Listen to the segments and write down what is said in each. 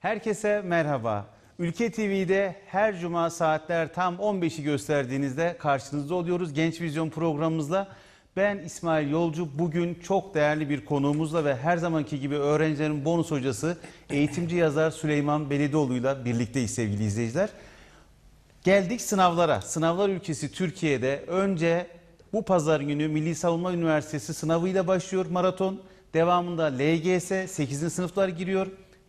Herkese merhaba. Ülke TV'de her cuma saatler tam 15'i gösterdiğinizde karşınızda oluyoruz. Genç Vizyon programımızla ben İsmail Yolcu. Bugün çok değerli bir konuğumuzla ve her zamanki gibi öğrencilerin bonus hocası eğitimci yazar Süleyman Belediyoğlu'yla birlikteyiz sevgili izleyiciler. Geldik sınavlara. Sınavlar ülkesi Türkiye'de önce bu pazar günü Milli Savunma Üniversitesi sınavıyla başlıyor maraton. Devamında LGS 8. sınıflar giriyor.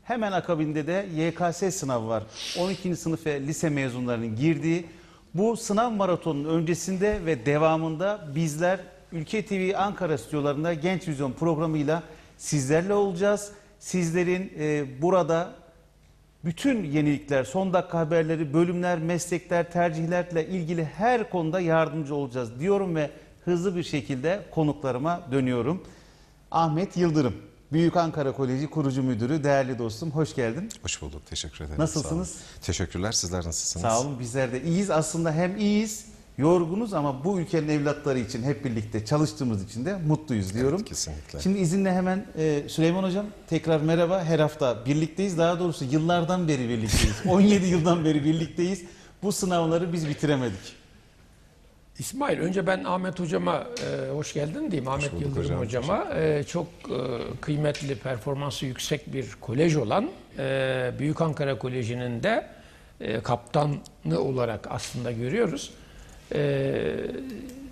Hemen akabinde de YKS sınavı var. 12. sınıf ve lise mezunlarının girdiği bu sınav maratonunun öncesinde ve devamında bizler Ülke TV Ankara stüdyolarında Genç Vizyon programıyla sizlerle olacağız. Sizlerin e, burada bütün yenilikler, son dakika haberleri, bölümler, meslekler, tercihlerle ilgili her konuda yardımcı olacağız diyorum ve hızlı bir şekilde konuklarıma dönüyorum. Ahmet Yıldırım, Büyük Ankara Koleji kurucu müdürü, değerli dostum hoş geldin. Hoş bulduk. Teşekkür ederim. Nasılsınız? Teşekkürler. Sizler nasılsınız? Sağ olun bizler de iyiyiz. Aslında hem iyiyiz, yorgunuz ama bu ülkenin evlatları için hep birlikte çalıştığımız için de mutluyuz diyorum. Evet, kesinlikle. Şimdi izinle hemen e, Süleyman Hocam tekrar merhaba. Her hafta birlikteyiz. Daha doğrusu yıllardan beri birlikteyiz. 17 yıldan beri birlikteyiz. Bu sınavları biz bitiremedik. İsmail önce ben Ahmet hocama e, hoş geldin diyeyim. Ahmet bulduk Yıldırım hocam, hocama e, çok e, kıymetli performansı yüksek bir kolej olan e, Büyük Ankara Koleji'nin de e, kaptanı olarak aslında görüyoruz. E,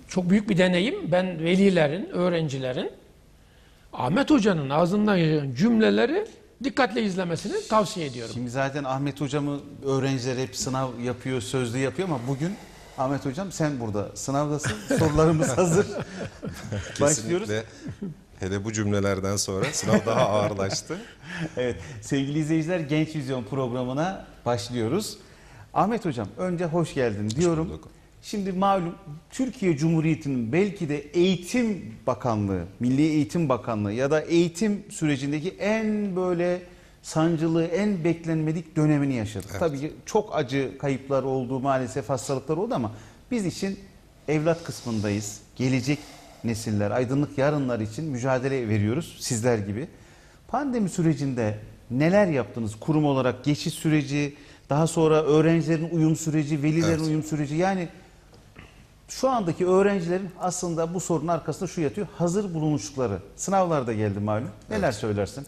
çok büyük bir deneyim. Ben velilerin, öğrencilerin Ahmet hocanın ağzından gelen cümleleri dikkatle izlemesini tavsiye ediyorum. Şimdi zaten Ahmet Hocam'ı öğrenciler hep sınav yapıyor, sözlü yapıyor ama bugün Ahmet Hocam sen burada sınavdasın. Sorularımız hazır. Başlıyoruz. Hele bu cümlelerden sonra sınav daha ağırlaştı. Evet sevgili izleyiciler Genç Vizyon programına başlıyoruz. Ahmet Hocam önce hoş geldin diyorum. bulduk. Şimdi malum Türkiye Cumhuriyeti'nin belki de Eğitim Bakanlığı, Milli Eğitim Bakanlığı ya da eğitim sürecindeki en böyle sancılı, en beklenmedik dönemini yaşadık. Tabii ki çok acı kayıplar oldu, maalesef hastalıklar oldu ama biz için evlat kısmındayız. Gelecek nesiller, aydınlık yarınlar için mücadele veriyoruz sizler gibi. Pandemi sürecinde neler yaptınız kurum olarak geçiş süreci, daha sonra öğrencilerin uyum süreci, velilerin Evet. uyum süreci yani şu andaki öğrencilerin aslında bu sorunun arkasında şu yatıyor. Hazır bulunuşlukları. Sınavlar da geldi malum. Neler söylersin?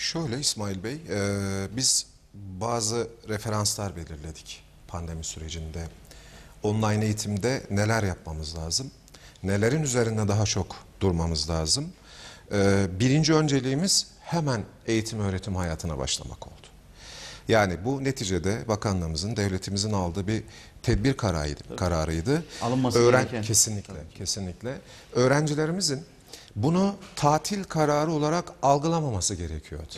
Şöyle İsmail Bey, e, biz bazı referanslar belirledik pandemi sürecinde. Online eğitimde neler yapmamız lazım? Nelerin üzerinde daha çok durmamız lazım? E, birinci önceliğimiz hemen eğitim öğretim hayatına başlamak oldu. Yani bu neticede bakanlığımızın, devletimizin aldığı bir tedbir kararıydı. kararıydı. Alınması gereken. Kesinlikle, kesinlikle. Öğrencilerimizin bunu tatil kararı olarak algılamaması gerekiyordu.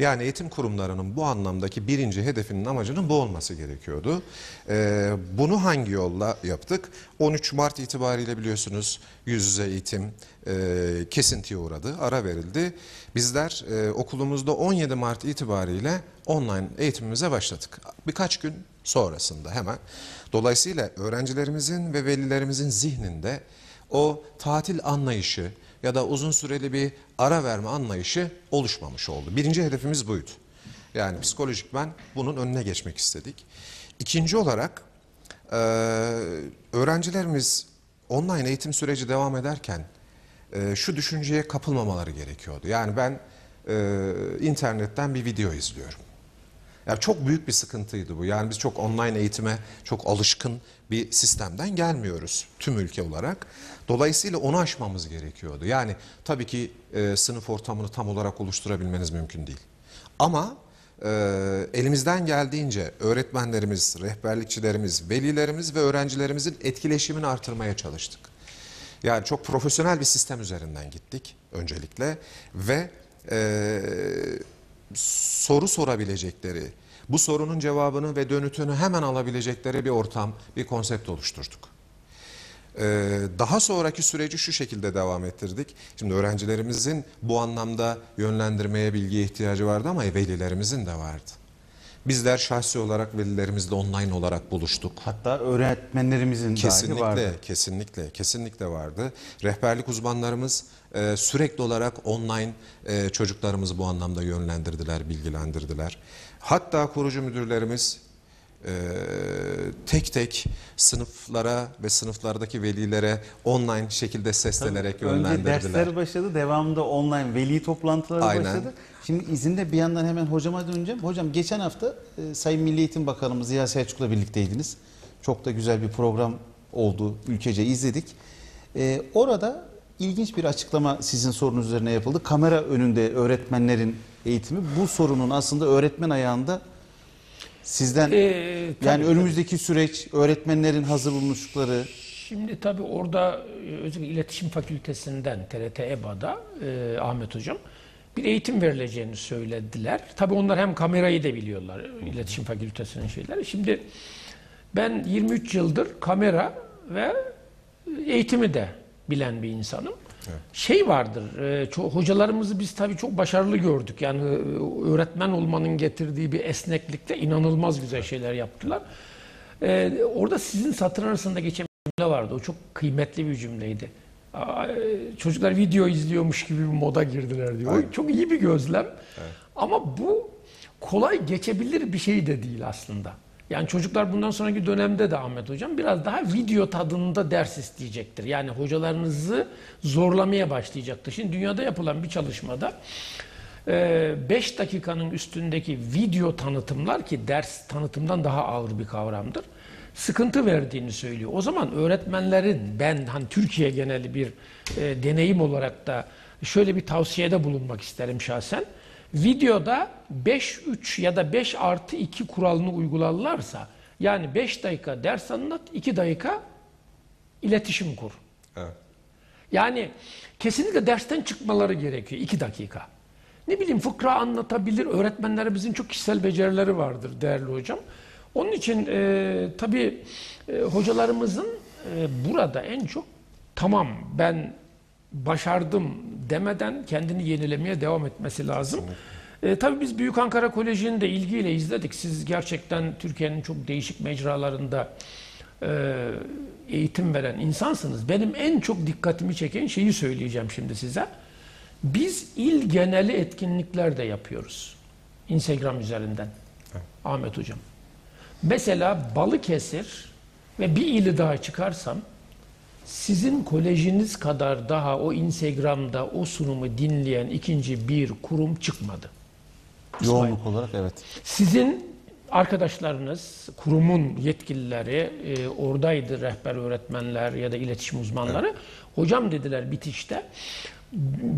Yani eğitim kurumlarının bu anlamdaki birinci hedefinin amacının bu olması gerekiyordu. Ee, bunu hangi yolla yaptık? 13 Mart itibariyle biliyorsunuz yüz yüze eğitim e, kesintiye uğradı, ara verildi. Bizler e, okulumuzda 17 Mart itibariyle online eğitimimize başladık. Birkaç gün sonrasında hemen. Dolayısıyla öğrencilerimizin ve velilerimizin zihninde o tatil anlayışı ya da uzun süreli bir ara verme anlayışı oluşmamış oldu. Birinci hedefimiz buydu. Yani psikolojik ben bunun önüne geçmek istedik. İkinci olarak e, öğrencilerimiz online eğitim süreci devam ederken e, şu düşünceye kapılmamaları gerekiyordu. Yani ben e, internetten bir video izliyorum. Yani çok büyük bir sıkıntıydı bu. Yani biz çok online eğitime çok alışkın bir sistemden gelmiyoruz tüm ülke olarak. Dolayısıyla onu aşmamız gerekiyordu. Yani tabii ki e, sınıf ortamını tam olarak oluşturabilmeniz mümkün değil. Ama e, elimizden geldiğince öğretmenlerimiz, rehberlikçilerimiz, velilerimiz ve öğrencilerimizin etkileşimini artırmaya çalıştık. Yani çok profesyonel bir sistem üzerinden gittik öncelikle ve e, soru sorabilecekleri, bu sorunun cevabını ve dönütünü hemen alabilecekleri bir ortam, bir konsept oluşturduk. Ee, daha sonraki süreci şu şekilde devam ettirdik. Şimdi öğrencilerimizin bu anlamda yönlendirmeye, bilgiye ihtiyacı vardı ama velilerimizin de vardı. Bizler şahsi olarak velilerimizle online olarak buluştuk. Hatta öğretmenlerimizin dahi Kesinlikle, vardı. kesinlikle, kesinlikle vardı. Rehberlik uzmanlarımız e, sürekli olarak online e, çocuklarımızı bu anlamda yönlendirdiler, bilgilendirdiler. Hatta kurucu müdürlerimiz e, tek tek sınıflara ve sınıflardaki velilere online şekilde seslenerek Önce yönlendirdiler. dersler başladı, devamında online veli toplantıları Aynen. başladı. Şimdi izinde bir yandan hemen hocama döneceğim. Hocam geçen hafta e, Sayın Milli Eğitim Bakanımız Ziya Selçuk'la birlikteydiniz. Çok da güzel bir program oldu. Ülkece izledik. E, orada ilginç bir açıklama sizin sorunuz üzerine yapıldı. Kamera önünde öğretmenlerin eğitimi. Bu sorunun aslında öğretmen ayağında sizden Ee, tabii, yani tabii. önümüzdeki süreç öğretmenlerin hazır bulmuşlukları Şimdi tabii orada e, özellikle iletişim fakültesinden TRT EBA'da e, Ahmet Hocam bir eğitim verileceğini söylediler. Tabii onlar hem kamerayı da biliyorlar iletişim fakültesinin şeyleri. Şimdi ben 23 yıldır kamera ve eğitimi de bilen bir insanım. Şey vardır, e, ço- hocalarımızı biz tabii çok başarılı gördük. Yani e, öğretmen olmanın getirdiği bir esneklikte inanılmaz güzel şeyler yaptılar. E, orada sizin satır arasında geçen bir cümle vardı. O çok kıymetli bir cümleydi. Aa, Çocuklar video izliyormuş gibi bir moda girdiler diyor. O çok iyi bir gözlem. Ama bu kolay geçebilir bir şey de değil aslında. Yani çocuklar bundan sonraki dönemde de Ahmet Hocam biraz daha video tadında ders isteyecektir. Yani hocalarınızı zorlamaya başlayacaktır. Şimdi dünyada yapılan bir çalışmada 5 dakikanın üstündeki video tanıtımlar ki ders tanıtımdan daha ağır bir kavramdır. Sıkıntı verdiğini söylüyor. O zaman öğretmenlerin ben hani Türkiye geneli bir e, deneyim olarak da şöyle bir tavsiyede bulunmak isterim şahsen. Videoda 5-3 ya da 5 artı 2 kuralını uygularlarsa yani 5 dakika ders anlat, 2 dakika iletişim kur. Evet. Yani kesinlikle dersten çıkmaları gerekiyor. iki dakika. Ne bileyim fıkra anlatabilir. Öğretmenlerimizin çok kişisel becerileri vardır değerli hocam. Onun için e, tabii e, hocalarımızın e, burada en çok tamam ben başardım demeden kendini yenilemeye devam etmesi lazım. E, tabii biz Büyük Ankara Koleji'ni de ilgiyle izledik. Siz gerçekten Türkiye'nin çok değişik mecralarında e, eğitim veren insansınız. Benim en çok dikkatimi çeken şeyi söyleyeceğim şimdi size. Biz il geneli etkinlikler de yapıyoruz. Instagram üzerinden. Ahmet Hocam. Mesela Balıkesir ve bir ili daha çıkarsam sizin kolejiniz kadar daha o Instagram'da o sunumu dinleyen ikinci bir kurum çıkmadı. yoğunluk olarak evet. Sizin arkadaşlarınız, kurumun yetkilileri, e, oradaydı rehber öğretmenler ya da iletişim uzmanları. Hocam dediler bitişte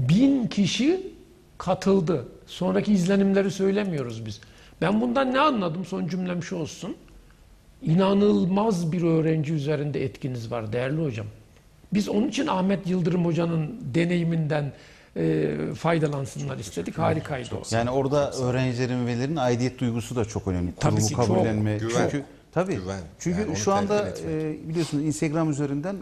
bin kişi katıldı. Sonraki izlenimleri söylemiyoruz biz. Ben bundan ne anladım? Son cümlem şu olsun. İnanılmaz bir öğrenci üzerinde etkiniz var değerli hocam. Biz onun için Ahmet Yıldırım hocanın deneyiminden e, faydalansınlar istedik. Harikaydı o. Yani orada öğrencilerin ve velilerin aidiyet duygusu da çok önemli. Tabii Kurumu ki, çok. kabullenme. Güven. Çünkü tabii. Güven. Çünkü Yani şu anda e, biliyorsunuz Instagram üzerinden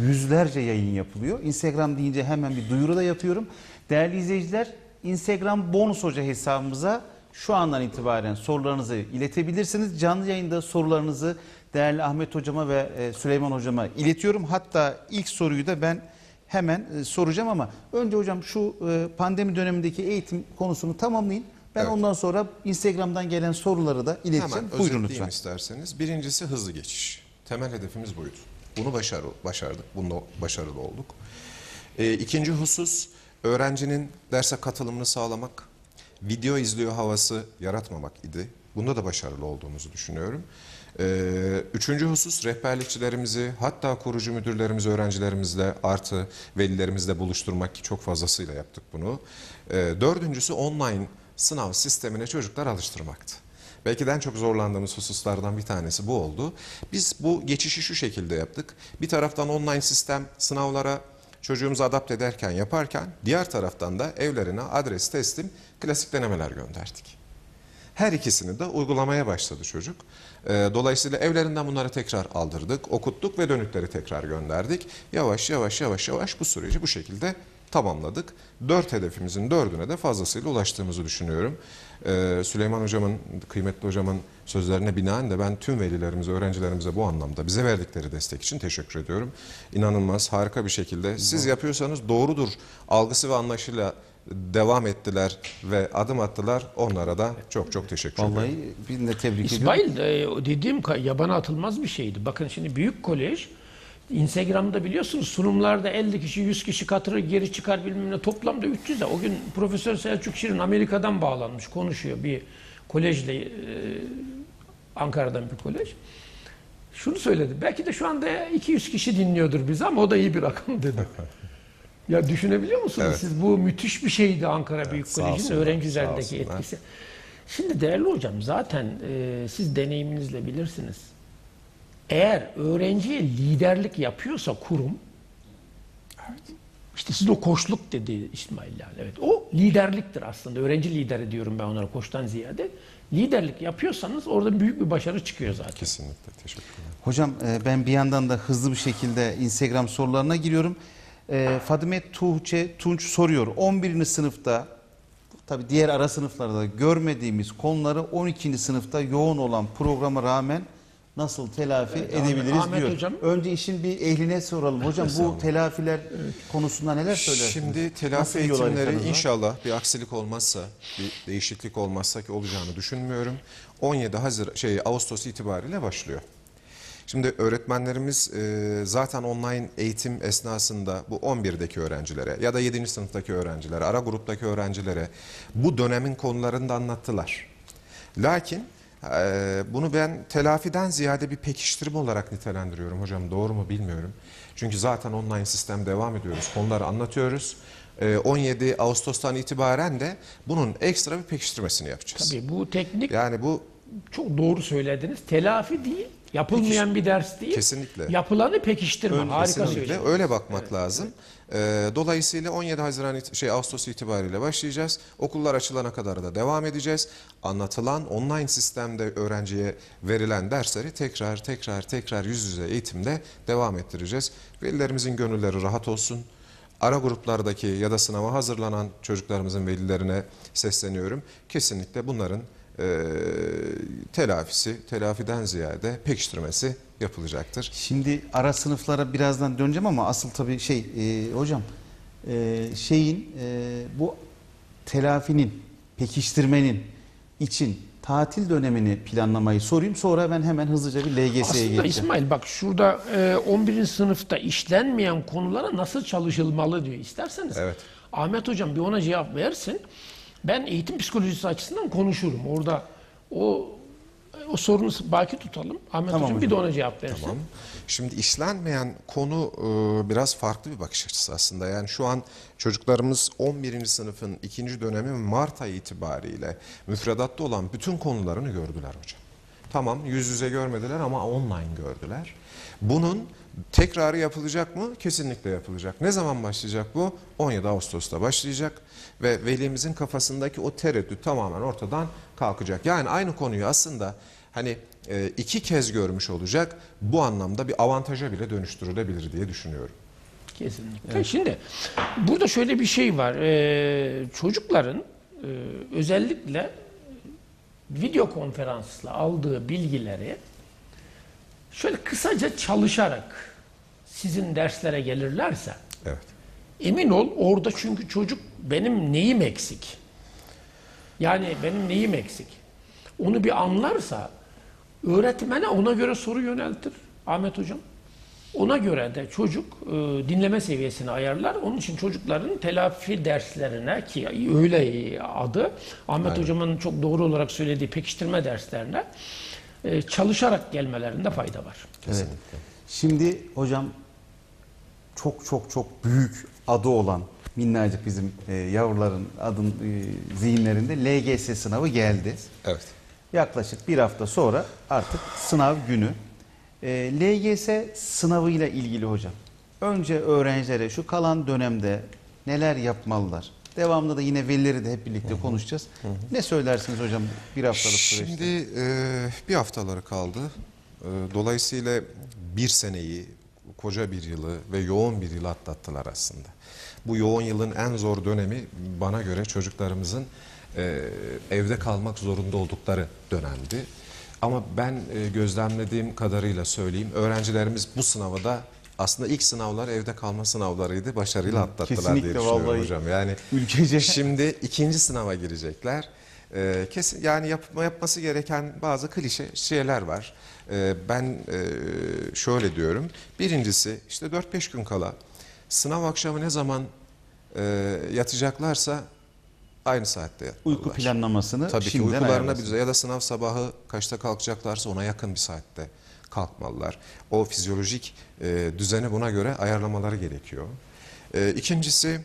yüzlerce yayın yapılıyor. Instagram deyince hemen bir duyuru da yapıyorum. Değerli izleyiciler, Instagram bonus hoca hesabımıza şu andan itibaren sorularınızı iletebilirsiniz. Canlı yayında sorularınızı değerli Ahmet hocama ve e, Süleyman hocama iletiyorum. Hatta ilk soruyu da ben hemen e, soracağım ama önce hocam şu e, pandemi dönemindeki eğitim konusunu tamamlayın. Ben Evet. ondan sonra Instagram'dan gelen soruları da ileteceğim. Hemen Buyurun lütfen. isterseniz. Birincisi hızlı geçiş. Temel hedefimiz buydu. Bunu başarı, başardık. Bunda başarılı olduk. Ee, ikinci husus öğrencinin derse katılımını sağlamak, video izliyor havası yaratmamak idi. Bunda da başarılı olduğumuzu düşünüyorum. Ee, üçüncü husus rehberlikçilerimizi hatta kurucu müdürlerimizi öğrencilerimizle artı velilerimizle buluşturmak ki çok fazlasıyla yaptık bunu. Ee, dördüncüsü online sınav sistemine çocuklar alıştırmaktı. Belki de en çok zorlandığımız hususlardan bir tanesi bu oldu. Biz bu geçişi şu şekilde yaptık. Bir taraftan online sistem sınavlara çocuğumuzu adapte ederken yaparken diğer taraftan da evlerine adres teslim klasik denemeler gönderdik. Her ikisini de uygulamaya başladı çocuk. Ee, Dolayısıyla evlerinden bunları tekrar aldırdık, okuttuk ve dönükleri tekrar gönderdik. Yavaş yavaş yavaş yavaş bu süreci bu şekilde tamamladık. Dört hedefimizin dördüne de fazlasıyla ulaştığımızı düşünüyorum. Ee, Süleyman hocamın, kıymetli hocamın sözlerine binaen de ben tüm velilerimize, öğrencilerimize bu anlamda bize verdikleri destek için teşekkür ediyorum. İnanılmaz, harika bir şekilde siz yapıyorsanız doğrudur algısı ve anlayışıyla devam ettiler ve adım attılar. Onlara da çok çok teşekkür ederim. Vallahi biz de tebrik ediyorum. İsmail e, dediğim ka- yabana atılmaz bir şeydi. Bakın şimdi büyük kolej Instagram'da biliyorsunuz sunumlarda 50 kişi 100 kişi katılır geri çıkar bilmem ne toplamda 300 de. O gün Profesör Selçuk Şirin Amerika'dan bağlanmış konuşuyor bir kolejle e, Ankara'dan bir kolej. Şunu söyledi. Belki de şu anda 200 kişi dinliyordur bizi ama o da iyi bir rakam dedi. ya düşünebiliyor musunuz Evet. siz? Bu müthiş bir şeydi Ankara Büyük sağ Koleji'nin öğrenci üzerindeki etkisi. Şimdi değerli hocam zaten e, siz deneyiminizle bilirsiniz. Eğer öğrenciye liderlik yapıyorsa kurum işte siz o koçluk dedi İsmail yani. Evet. O liderliktir aslında. Öğrenci lideri diyorum ben onlara koçtan ziyade. Liderlik yapıyorsanız orada büyük bir başarı çıkıyor zaten. Kesinlikle teşekkür ederim. Hocam e, ben bir yandan da hızlı bir şekilde Instagram sorularına giriyorum. E, Fadime Tuğçe Tunç soruyor. 11. sınıfta tabi diğer ara sınıflarda görmediğimiz konuları 12. sınıfta yoğun olan programa rağmen nasıl telafi edebiliriz Ahmet diyor. hocam. Önce işin bir ehline soralım. Hocam bu telafiler konusunda neler söylersiniz? Şimdi telafi Nasıl eğitimleri inşallah bir aksilik olmazsa, bir değişiklik olmazsa ki olacağını düşünmüyorum. 17 Hazır şey Ağustos itibariyle başlıyor. Şimdi öğretmenlerimiz e, zaten online eğitim esnasında bu 11'deki öğrencilere ya da 7. sınıftaki öğrencilere, ara gruptaki öğrencilere bu dönemin konularını da anlattılar. Lakin e, bunu ben telafiden ziyade bir pekiştirme olarak nitelendiriyorum hocam. Doğru mu bilmiyorum. Çünkü zaten online sistem devam ediyoruz. Konuları anlatıyoruz. E, 17 Ağustos'tan itibaren de bunun ekstra bir pekiştirmesini yapacağız. Tabii bu teknik Yani bu çok doğru söylediniz. Telafi değil, yapılmayan bir ders değil. Kesinlikle. Yapılanı pekiştirme. Harika Kesinlikle öyle bakmak lazım. Ee, dolayısıyla 17 Haziran şey Ağustos itibariyle başlayacağız. Okullar açılana kadar da devam edeceğiz. Anlatılan online sistemde öğrenciye verilen dersleri tekrar tekrar tekrar yüz yüze eğitimde devam ettireceğiz. Velilerimizin gönülleri rahat olsun. Ara gruplardaki ya da sınava hazırlanan çocuklarımızın velilerine sesleniyorum. Kesinlikle bunların e, telafisi, telafiden ziyade pekiştirmesi yapılacaktır. Şimdi ara sınıflara birazdan döneceğim ama asıl tabii şey e, hocam e, şeyin e, bu telafinin pekiştirmenin için tatil dönemini planlamayı sorayım. Sonra ben hemen hızlıca bir LGS'ye Aslında geçeceğim. İsmail bak şurada e, 11. sınıfta işlenmeyen konulara nasıl çalışılmalı diyor. İsterseniz Evet. Ahmet Hocam bir ona cevap versin. Ben eğitim psikolojisi açısından konuşurum. Orada o o sorunu baki tutalım. Ahmet Tamam Hocam bir de ona cevap versin. Tamam. Şimdi işlenmeyen konu e, biraz farklı bir bakış açısı aslında. Yani şu an çocuklarımız 11. sınıfın ikinci dönemi Mart ayı itibariyle müfredatta olan bütün konularını gördüler hocam. Tamam yüz yüze görmediler ama online gördüler. Bunun tekrarı yapılacak mı? Kesinlikle yapılacak. Ne zaman başlayacak bu? 17 Ağustos'ta başlayacak ve velimizin kafasındaki o tereddüt tamamen ortadan kalkacak. Yani aynı konuyu aslında hani e, iki kez görmüş olacak. Bu anlamda bir avantaja bile dönüştürülebilir diye düşünüyorum. Kesinlikle. Şimdi burada şöyle bir şey var. Ee, çocukların e, özellikle video konferansla aldığı bilgileri şöyle kısaca çalışarak sizin derslere gelirlerse Evet. Emin ol orada çünkü çocuk benim neyim eksik? Yani benim neyim eksik? Onu bir anlarsa öğretmene ona göre soru yöneltir Ahmet Hocam. Ona göre de çocuk e, dinleme seviyesini ayarlar. Onun için çocukların telafi derslerine ki öyle adı Ahmet Hocam'ın çok doğru olarak söylediği pekiştirme derslerine e, çalışarak gelmelerinde fayda var. Kesinlikle. Şimdi hocam çok çok çok büyük adı olan minnacık bizim e, yavruların adın e, zihinlerinde LGS sınavı geldi. Evet. Yaklaşık bir hafta sonra artık sınav günü. E, LGS sınavıyla ilgili hocam. Önce öğrencilere şu kalan dönemde neler yapmalılar? Devamlı da yine velileri de hep birlikte konuşacağız. Ne söylersiniz hocam bir haftalık süreçte? Şimdi e, bir haftaları kaldı. E, dolayısıyla bir seneyi, koca bir yılı ve yoğun bir yılı atlattılar aslında. Bu yoğun yılın en zor dönemi bana göre çocuklarımızın e, evde kalmak zorunda oldukları dönemdi. Ama ben e, gözlemlediğim kadarıyla söyleyeyim, öğrencilerimiz bu sınavı da aslında ilk sınavlar evde kalma sınavlarıydı. Başarıyla atlattılar diye kesinlikle düşünüyorum vallahi. hocam. Yani Ülkece Şimdi ikinci sınava girecekler. Ee, kesin yani yapma, yapması gereken bazı klişe şeyler var. Ee, ben e, şöyle diyorum. Birincisi işte 4-5 gün kala sınav akşamı ne zaman e, yatacaklarsa aynı saatte yatmalılar. uyku planlamasını Tabii ki uykularına bir ya da sınav sabahı kaçta kalkacaklarsa ona yakın bir saatte kalkmalılar. O fizyolojik e, düzeni buna göre ayarlamaları gerekiyor. E, ikincisi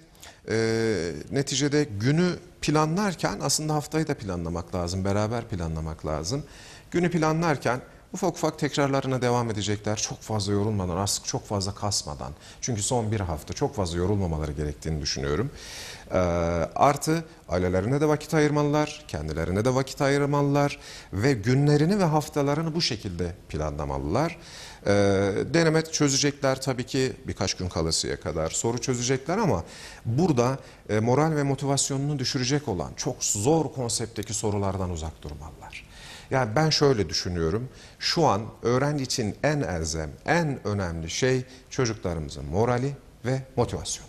e, neticede günü planlarken aslında haftayı da planlamak lazım. Beraber planlamak lazım. Günü planlarken ufak ufak tekrarlarına devam edecekler. Çok fazla yorulmadan, aslında çok fazla kasmadan. Çünkü son bir hafta çok fazla yorulmamaları gerektiğini düşünüyorum. Ee, artı ailelerine de vakit ayırmalılar, kendilerine de vakit ayırmalılar ve günlerini ve haftalarını bu şekilde planlamalılar. Ee, deneme çözecekler tabii ki birkaç gün kalasıya kadar soru çözecekler ama burada e, moral ve motivasyonunu düşürecek olan çok zor konseptteki sorulardan uzak durmalılar. Yani ben şöyle düşünüyorum. Şu an öğrenci için en elzem, en önemli şey çocuklarımızın morali ve motivasyon.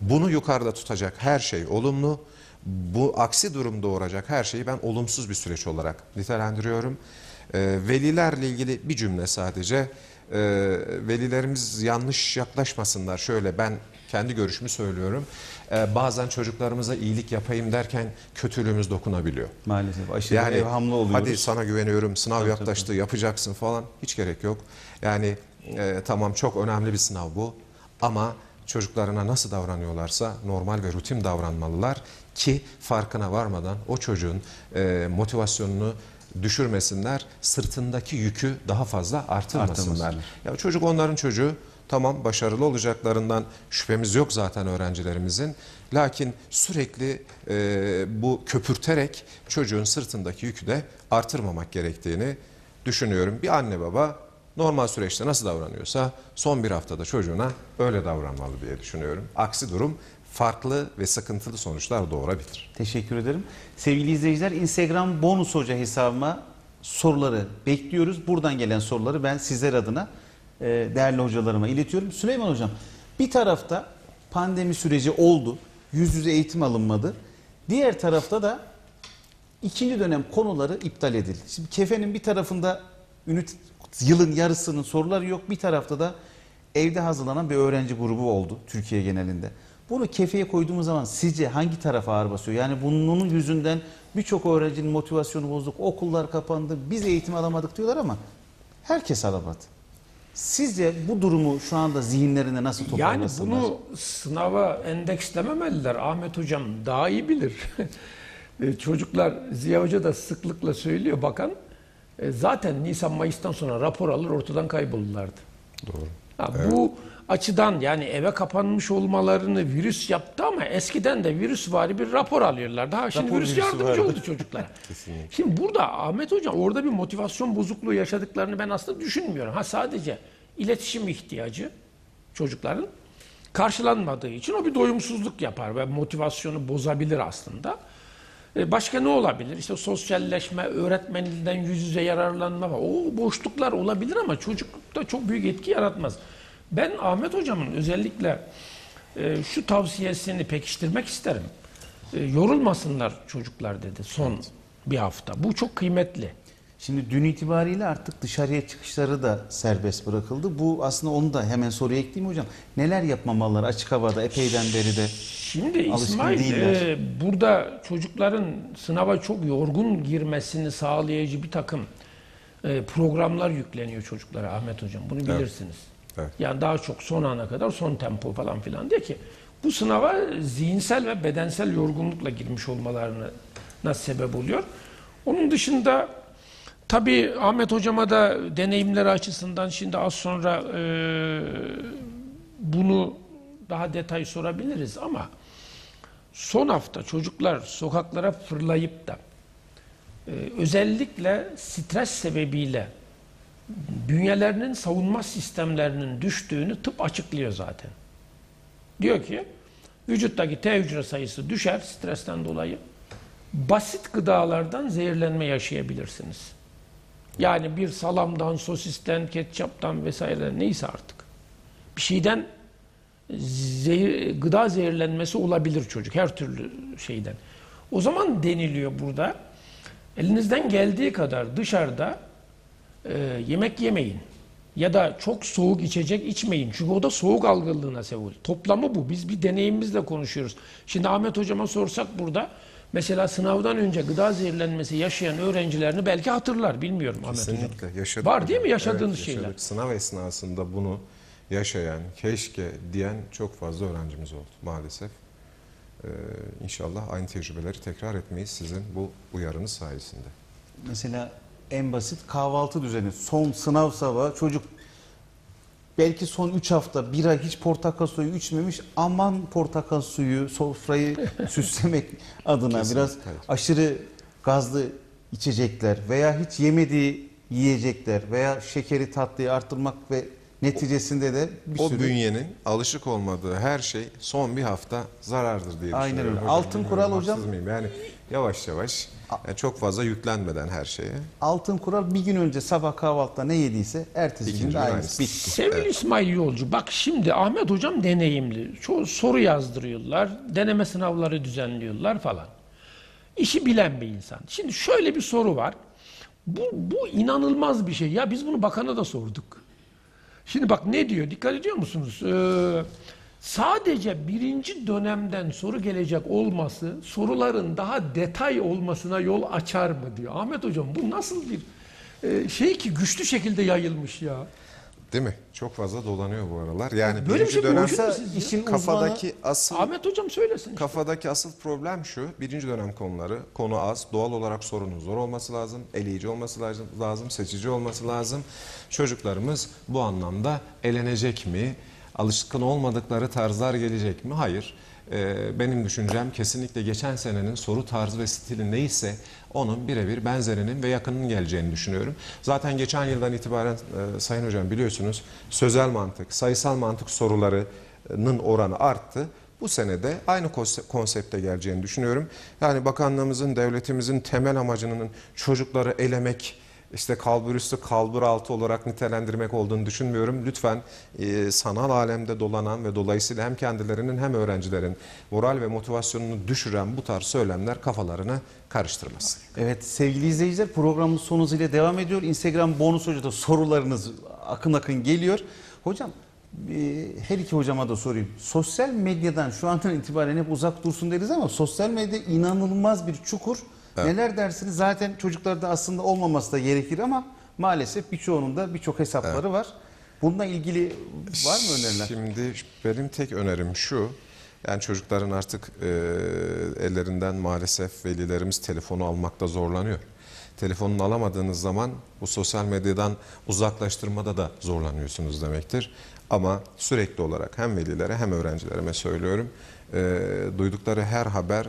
Bunu yukarıda tutacak her şey olumlu. Bu aksi durum doğuracak her şeyi ben olumsuz bir süreç olarak nitelendiriyorum. Ee, velilerle ilgili bir cümle sadece. Ee, velilerimiz yanlış yaklaşmasınlar. Şöyle ben kendi görüşümü söylüyorum. Ee, bazen çocuklarımıza iyilik yapayım derken kötülüğümüz dokunabiliyor. Maalesef aşırı Yani evhamlı oluyoruz. hadi sana güveniyorum sınav Tabii, yaklaştı yapacaksın falan hiç gerek yok. Yani e, tamam çok önemli bir sınav bu ama çocuklarına nasıl davranıyorlarsa normal ve rutin davranmalılar ki farkına varmadan o çocuğun e, motivasyonunu düşürmesinler, sırtındaki yükü daha fazla artırmasınlar. Artırmasınlar. Ya çocuk onların çocuğu. Tamam başarılı olacaklarından şüphemiz yok zaten öğrencilerimizin. Lakin sürekli e, bu köpürterek çocuğun sırtındaki yükü de artırmamak gerektiğini düşünüyorum. Bir anne baba normal süreçte nasıl davranıyorsa son bir haftada çocuğuna öyle davranmalı diye düşünüyorum. Aksi durum farklı ve sıkıntılı sonuçlar doğurabilir. Teşekkür ederim. Sevgili izleyiciler Instagram bonus hoca hesabıma soruları bekliyoruz. Buradan gelen soruları ben sizler adına e, değerli hocalarıma iletiyorum. Süleyman hocam bir tarafta pandemi süreci oldu. Yüz yüze eğitim alınmadı. Diğer tarafta da ikinci dönem konuları iptal edildi. Şimdi kefenin bir tarafında ünit yılın yarısının soruları yok. Bir tarafta da evde hazırlanan bir öğrenci grubu oldu Türkiye genelinde. Bunu kefeye koyduğumuz zaman sizce hangi tarafa ağır basıyor? Yani bunun yüzünden birçok öğrencinin motivasyonu bozduk, okullar kapandı, biz eğitim alamadık diyorlar ama herkes alamadı. Sizce bu durumu şu anda zihinlerinde nasıl Yani toparlasınlar? bunu sınava endekslememeliler. Ahmet Hocam daha iyi bilir. E, Çocuklar, Ziya Hoca da sıklıkla söylüyor bakan. e, Zaten Nisan Mayıs'tan sonra rapor alır ortadan kaybolurlardı. Doğru. Ha, Bu açıdan yani eve kapanmış olmalarını virüs yaptı ama eskiden de virüs vari bir rapor alıyorlar. Daha şimdi Rapor virüs yardımcı vardı. oldu çocuklara. şimdi burada Ahmet Hocam orada bir motivasyon bozukluğu yaşadıklarını ben aslında düşünmüyorum. Ha sadece iletişim ihtiyacı çocukların karşılanmadığı için o bir doyumsuzluk yapar ve motivasyonu bozabilir aslında. E, Başka ne olabilir? İşte sosyalleşme, öğretmeninden yüz yüze yararlanma. O boşluklar olabilir ama çocukta çok büyük etki yaratmaz. Ben Ahmet Hocam'ın özellikle e, şu tavsiyesini pekiştirmek isterim. E, yorulmasınlar çocuklar dedi son bir hafta. Bu çok kıymetli. Şimdi dün itibariyle artık dışarıya çıkışları da serbest bırakıldı. Bu aslında onu da hemen soruya ekleyeyim hocam. Neler yapmamaları açık havada epeyden beri de Şimdi Alışkın İsmail değiller. e, burada çocukların sınava çok yorgun girmesini sağlayıcı bir takım e, programlar yükleniyor çocuklara Ahmet Hocam. Bunu bilirsiniz. Evet. Yani daha çok son ana kadar son tempo falan filan diye ki bu sınava zihinsel ve bedensel yorgunlukla girmiş olmalarına sebep oluyor. Onun dışında tabii Ahmet Hocama da deneyimleri açısından şimdi az sonra e, bunu daha detay sorabiliriz ama son hafta çocuklar sokaklara fırlayıp da e, özellikle stres sebebiyle bünyelerinin savunma sistemlerinin düştüğünü tıp açıklıyor zaten. Diyor ki vücuttaki T hücre sayısı düşer stresten dolayı. Basit gıdalardan zehirlenme yaşayabilirsiniz. Yani bir salamdan, sosisten, ketçaptan vesaire neyse artık. bir şeyden zehir, gıda zehirlenmesi olabilir çocuk her türlü şeyden. O zaman deniliyor burada elinizden geldiği kadar dışarıda e, yemek yemeyin ya da çok soğuk içecek içmeyin. Çünkü o da soğuk algınlığına sebep. Toplamı bu. Biz bir deneyimimizle konuşuyoruz. Şimdi Ahmet hocama sorsak burada mesela sınavdan önce gıda zehirlenmesi yaşayan öğrencilerini belki hatırlar. Bilmiyorum Ahmet hocam. Kesinlikle yaşadık. Var değil mi yaşadığınız Evet, şeyler? Sınav esnasında bunu yaşayan, keşke diyen çok fazla öğrencimiz oldu maalesef. Ee, inşallah aynı tecrübeleri tekrar etmeyiz sizin bu uyarınız sayesinde. Mesela en basit kahvaltı düzeni. Son sınav sabahı çocuk belki son 3 hafta bir ay hiç portakal suyu içmemiş. Aman portakal suyu sofrayı süslemek adına Kesinlikle, biraz aşırı gazlı içecekler veya hiç yemediği yiyecekler veya şekeri tatlıyı arttırmak ve neticesinde de bir o sürü bünyenin alışık olmadığı her şey son bir hafta zarardır diye Aynen düşünüyorum. öyle. hocam. Altın kural hocam. mıyım? Yani yavaş yavaş yani çok fazla yüklenmeden her şeye. altın kural bir gün önce sabah kahvaltıda ne yediyse ertesi gün İkinci de gün aynısı. aynısı. Bitti. Sevgili İsmail Yolcu, bak şimdi Ahmet Hocam deneyimli. Çoğu soru yazdırıyorlar, deneme sınavları düzenliyorlar falan. İşi bilen bir insan. Şimdi şöyle bir soru var. Bu, bu inanılmaz bir şey. Ya biz bunu bakana da sorduk. Şimdi bak ne diyor? Dikkat ediyor musunuz? Ee, sadece birinci dönemden soru gelecek olması soruların daha detay olmasına yol açar mı diyor. Ahmet Hocam bu nasıl bir e, şey ki güçlü şekilde yayılmış ya. Değil mi? Çok fazla dolanıyor bu aralar. Yani Böyle bir birinci şey dönem mevcut mu Mesela sizce? işin kafadaki asıl Ahmet Hocam söylesin. Kafadaki asıl problem şu, birinci dönem konuları, konu az, doğal olarak sorunun zor olması lazım, eleyici olması lazım, lazım, seçici olması lazım. Çocuklarımız bu anlamda elenecek mi, alışkın olmadıkları tarzlar gelecek mi? Hayır. Ee, benim düşüncem kesinlikle geçen senenin soru tarzı ve stili neyse onun birebir benzerinin ve yakınının geleceğini düşünüyorum. Zaten geçen yıldan itibaren e, Sayın Hocam biliyorsunuz sözel mantık, sayısal mantık sorularının oranı arttı. Bu senede aynı konse- konsepte geleceğini düşünüyorum. Yani bakanlığımızın, devletimizin temel amacının çocukları elemek, işte kalbur üstü kalbur altı olarak nitelendirmek olduğunu düşünmüyorum. Lütfen e, sanal alemde dolanan ve dolayısıyla hem kendilerinin hem öğrencilerin moral ve motivasyonunu düşüren bu tarz söylemler kafalarını karıştırmasın. Evet sevgili izleyiciler programımız son hızıyla devam ediyor. Instagram bonus hocada sorularınız akın akın geliyor. Hocam e, her iki hocama da sorayım. Sosyal medyadan şu andan itibaren hep uzak dursun deriz ama sosyal medya inanılmaz bir çukur. Neler dersiniz? Zaten çocuklarda aslında olmaması da gerekir ama maalesef birçoğunun da birçok hesapları var. Bununla ilgili var mı öneriler? Şimdi benim tek önerim şu. Yani çocukların artık e, ellerinden maalesef velilerimiz telefonu almakta zorlanıyor. Telefonunu alamadığınız zaman bu sosyal medyadan uzaklaştırmada da zorlanıyorsunuz demektir. Ama sürekli olarak hem velilere hem öğrencilerime söylüyorum. E, duydukları her haber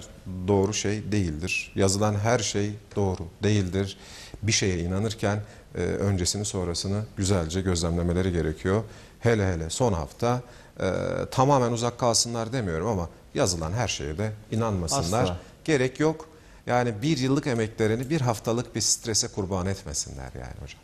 doğru şey değildir. Yazılan her şey doğru değildir. Bir şeye inanırken e, öncesini sonrasını güzelce gözlemlemeleri gerekiyor. Hele hele son hafta e, tamamen uzak kalsınlar demiyorum ama yazılan her şeye de inanmasınlar. Asla. Gerek yok. Yani bir yıllık emeklerini bir haftalık bir strese kurban etmesinler yani hocam.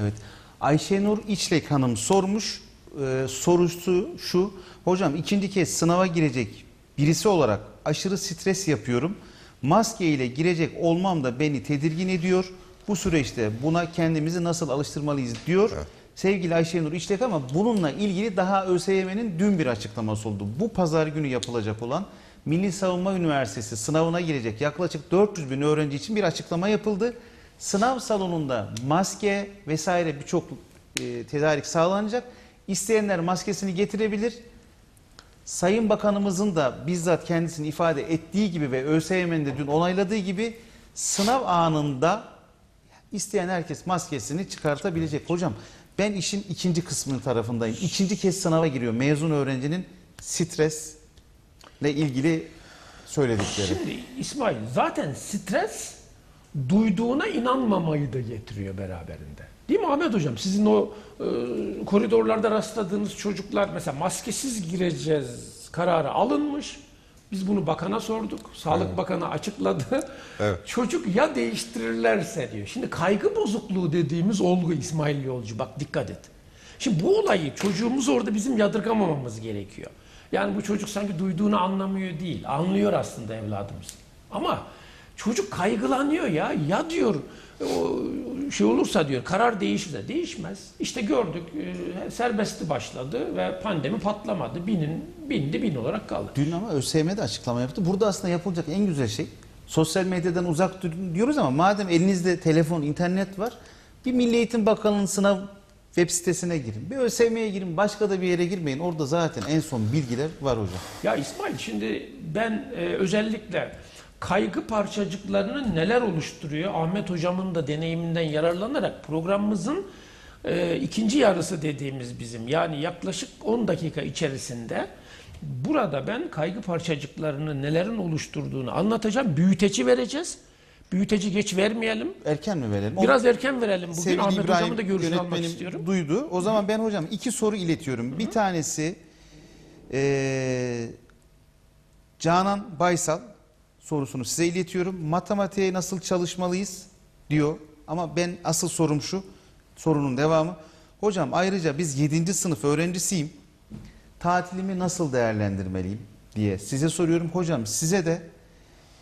Evet. Ayşenur İçlek Hanım sormuş. Ee, sorusu şu. Hocam ikinci kez sınava girecek birisi olarak aşırı stres yapıyorum. Maske ile girecek olmam da beni tedirgin ediyor. Bu süreçte buna kendimizi nasıl alıştırmalıyız diyor. Sevgili Ayşenur İçlek ama bununla ilgili daha ÖSYM'nin dün bir açıklaması oldu. Bu pazar günü yapılacak olan Milli Savunma Üniversitesi sınavına girecek yaklaşık 400 bin öğrenci için bir açıklama yapıldı. Sınav salonunda maske vesaire birçok e, tedarik sağlanacak. İsteyenler maskesini getirebilir. Sayın Bakanımızın da bizzat kendisini ifade ettiği gibi ve ÖSYM'nin de dün onayladığı gibi sınav anında isteyen herkes maskesini çıkartabilecek. Hocam ben işin ikinci kısmının tarafındayım. İkinci kez sınava giriyor mezun öğrencinin stresle ilgili söyledikleri. Şimdi İsmail zaten stres duyduğuna inanmamayı da getiriyor beraberinde. Değil mi Ahmet Hocam? Sizin o e, koridorlarda rastladığınız çocuklar mesela maskesiz gireceğiz kararı alınmış. Biz bunu bakana sorduk. Sağlık Bakanı açıkladı. Evet. Çocuk ya değiştirirlerse diyor. Şimdi kaygı bozukluğu dediğimiz olgu İsmail Yolcu. Bak dikkat et. Şimdi bu olayı çocuğumuz orada bizim yadırgamamamız gerekiyor. Yani bu çocuk sanki duyduğunu anlamıyor değil. Anlıyor aslında evladımız. Ama çocuk kaygılanıyor ya. Ya diyor o şey olursa diyor karar değişirse değişmez. İşte gördük e, serbestli başladı ve pandemi patlamadı. Binin bindi bin olarak kaldı. Dün ama ÖSYM de açıklama yaptı. Burada aslında yapılacak en güzel şey sosyal medyadan uzak durun diyoruz ama madem elinizde telefon, internet var bir Milli Eğitim Bakanlığı'nın sınav web sitesine girin. Bir ÖSYM'ye girin. Başka da bir yere girmeyin. Orada zaten en son bilgiler var hocam. Ya İsmail şimdi ben e, özellikle kaygı parçacıklarının neler oluşturuyor Ahmet hocamın da deneyiminden yararlanarak programımızın e, ikinci yarısı dediğimiz bizim yani yaklaşık 10 dakika içerisinde burada ben kaygı parçacıklarının nelerin oluşturduğunu anlatacağım. Büyüteci vereceğiz. Büyüteci geç vermeyelim. Erken mi verelim? Biraz erken verelim. Bugün Sevgili Ahmet İbrahim hocamın da görüşünü almak istiyorum. duydu. O zaman ben hocam iki soru iletiyorum. Bir tanesi eee, Canan Baysal sorusunu size iletiyorum. Matematiğe nasıl çalışmalıyız diyor. Ama ben asıl sorum şu. Sorunun devamı. Hocam ayrıca biz 7. sınıf öğrencisiyim. Tatilimi nasıl değerlendirmeliyim diye size soruyorum. Hocam size de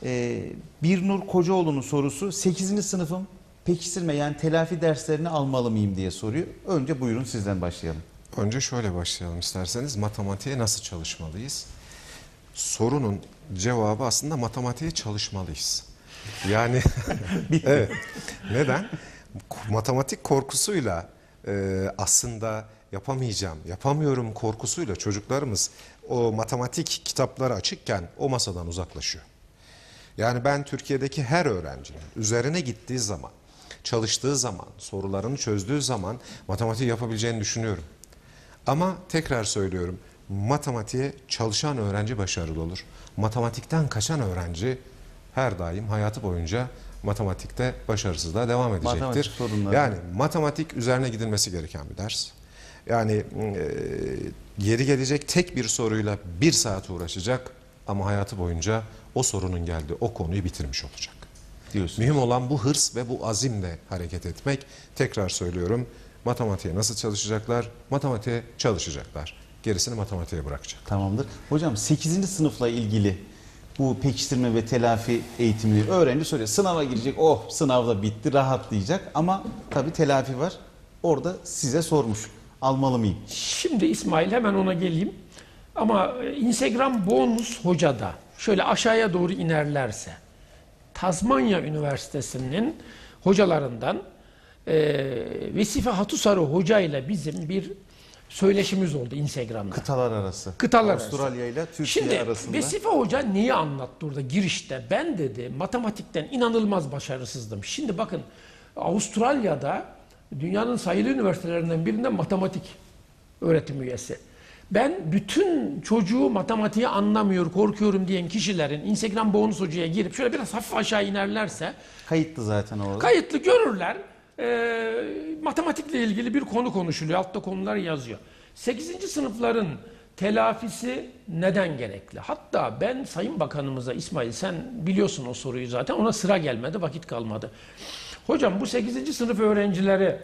ee, bir Nur Kocaoğlu'nun sorusu 8. sınıfım pekiştirme yani telafi derslerini almalı mıyım diye soruyor. Önce buyurun sizden başlayalım. Önce şöyle başlayalım isterseniz. Matematiğe nasıl çalışmalıyız? Sorunun cevabı aslında matematiğe çalışmalıyız. Yani evet. Neden? Matematik korkusuyla e, aslında yapamayacağım, yapamıyorum korkusuyla çocuklarımız o matematik kitapları açıkken o masadan uzaklaşıyor. Yani ben Türkiye'deki her öğrencinin üzerine gittiği zaman, çalıştığı zaman, sorularını çözdüğü zaman matematik yapabileceğini düşünüyorum. Ama tekrar söylüyorum, matematiğe çalışan öğrenci başarılı olur. Matematikten kaçan öğrenci her daim hayatı boyunca matematikte başarısızlığa devam edecektir. Matematik sorunları. Yani matematik üzerine gidilmesi gereken bir ders. Yani e, yeri gelecek tek bir soruyla bir saat uğraşacak ama hayatı boyunca o sorunun geldiği o konuyu bitirmiş olacak. diyorsun. Mühim olan bu hırs ve bu azimle hareket etmek. Tekrar söylüyorum. Matematiğe nasıl çalışacaklar? Matematiğe çalışacaklar. Gerisini matematiğe bırakacak. Tamamdır. Hocam 8. sınıfla ilgili bu pekiştirme ve telafi eğitimleri öğrenci soruyor. Sınava girecek. Oh sınavda bitti rahatlayacak ama tabii telafi var. Orada size sormuş. Almalı mıyım? Şimdi İsmail hemen ona geleyim. Ama e, Instagram bonus hocada şöyle aşağıya doğru inerlerse Tazmanya Üniversitesi'nin hocalarından e, Vesife Hatusarı Hoca ile bizim bir söyleşimiz oldu Instagram'da. Kıtalar arası. Kıtalar arası. Avustralya ile Türkiye Şimdi arasında. Vesife Hoca neyi anlattı orada girişte? Ben dedi matematikten inanılmaz başarısızdım. Şimdi bakın Avustralya'da dünyanın sayılı üniversitelerinden birinde matematik öğretim üyesi. Ben bütün çocuğu matematiği anlamıyor, korkuyorum diyen kişilerin Instagram bonus hocaya girip şöyle biraz hafif aşağı inerlerse Kayıtlı zaten orada. kayıtlı görürler. Ee, matematikle ilgili bir konu konuşuluyor. Altta konular yazıyor. 8. sınıfların telafisi neden gerekli? Hatta ben Sayın Bakanımıza İsmail sen biliyorsun o soruyu zaten ona sıra gelmedi vakit kalmadı. Hocam bu 8. sınıf öğrencileri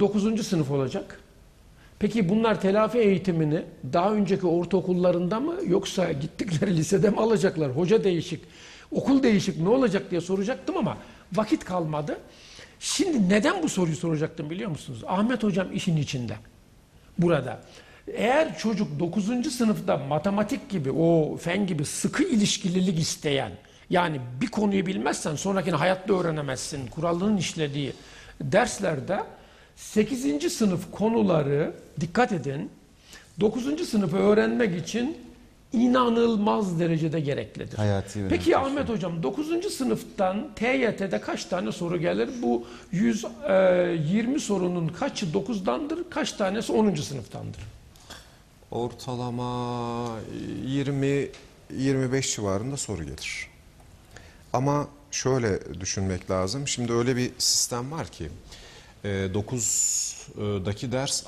9. sınıf olacak. Peki bunlar telafi eğitimini daha önceki ortaokullarında mı yoksa gittikleri lisede mi alacaklar? Hoca değişik, okul değişik ne olacak diye soracaktım ama vakit kalmadı. Şimdi neden bu soruyu soracaktım biliyor musunuz? Ahmet hocam işin içinde. Burada. Eğer çocuk 9. sınıfta matematik gibi, o fen gibi sıkı ilişkililik isteyen, yani bir konuyu bilmezsen sonrakini hayatta öğrenemezsin, kuralının işlediği derslerde 8. sınıf konuları dikkat edin 9. sınıfı öğrenmek için inanılmaz derecede gereklidir. Hayati Peki taşıyor. Ahmet hocam 9. sınıftan TYT'de kaç tane soru gelir? Bu 120 sorunun kaçı 9'dandır, kaç tanesi 10. sınıftandır? Ortalama 20-25 civarında soru gelir. Ama şöyle düşünmek lazım. Şimdi öyle bir sistem var ki 9'daki ders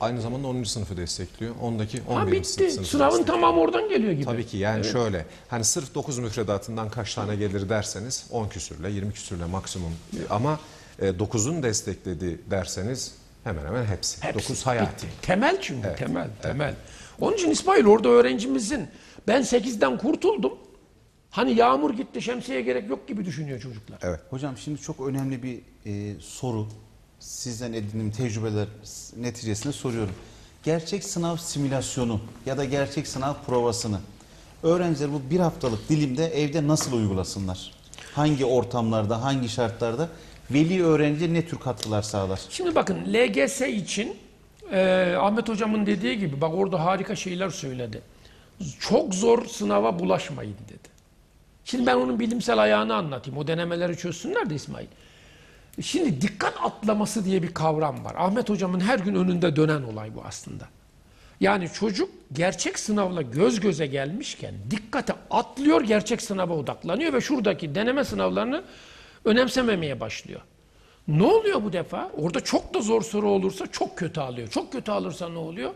aynı zamanda 10. sınıfı destekliyor. 10'daki 11. Ha bitti. sınıfı Sınavın destekliyor. tamamı oradan geliyor gibi. Tabii ki yani şöyle hani sırf 9 müfredatından kaç tane gelir derseniz 10 küsürle 20 küsürle maksimum ama 9'un desteklediği derseniz Hemen hemen hepsi. Hepsi 9 hayati. bitti. Temel çünkü temel temel. Onun için İsmail orada öğrencimizin ben 8'den kurtuldum. Hani yağmur gitti şemsiye gerek yok gibi düşünüyor çocuklar. Evet. Hocam şimdi çok önemli bir e, soru. Sizden edindiğim tecrübeler neticesinde soruyorum. Gerçek sınav simülasyonu ya da gerçek sınav provasını öğrenciler bu bir haftalık dilimde evde nasıl uygulasınlar? Hangi ortamlarda, hangi şartlarda veli öğrenci ne tür katkılar sağlar? Şimdi bakın LGS için e, Ahmet hocamın dediği gibi bak orada harika şeyler söyledi. Çok zor sınava bulaşmayın dedi. Şimdi ben onun bilimsel ayağını anlatayım. O denemeleri çözsünler de İsmail. Şimdi dikkat atlaması diye bir kavram var. Ahmet hocamın her gün önünde dönen olay bu aslında. Yani çocuk gerçek sınavla göz göze gelmişken dikkate atlıyor, gerçek sınava odaklanıyor ve şuradaki deneme sınavlarını önemsememeye başlıyor. Ne oluyor bu defa? Orada çok da zor soru olursa çok kötü alıyor. Çok kötü alırsa ne oluyor?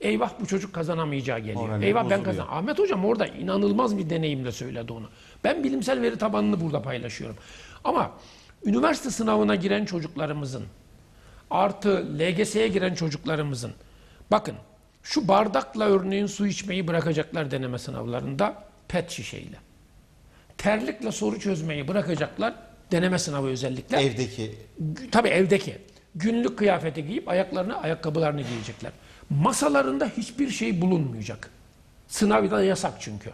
Eyvah bu çocuk kazanamayacağı geliyor. Morali Eyvah ben bozuluyor. kazan. Ahmet hocam orada inanılmaz bir deneyimle söyledi onu. Ben bilimsel veri tabanını burada paylaşıyorum. Ama üniversite sınavına giren çocuklarımızın artı LGS'ye giren çocuklarımızın bakın şu bardakla örneğin su içmeyi bırakacaklar deneme sınavlarında pet şişeyle. Terlikle soru çözmeyi bırakacaklar deneme sınavı özellikle. Evdeki Tabii evdeki. Günlük kıyafeti giyip ayaklarına ayakkabılarını giyecekler. Masalarında hiçbir şey bulunmayacak. Sınavda yasak çünkü.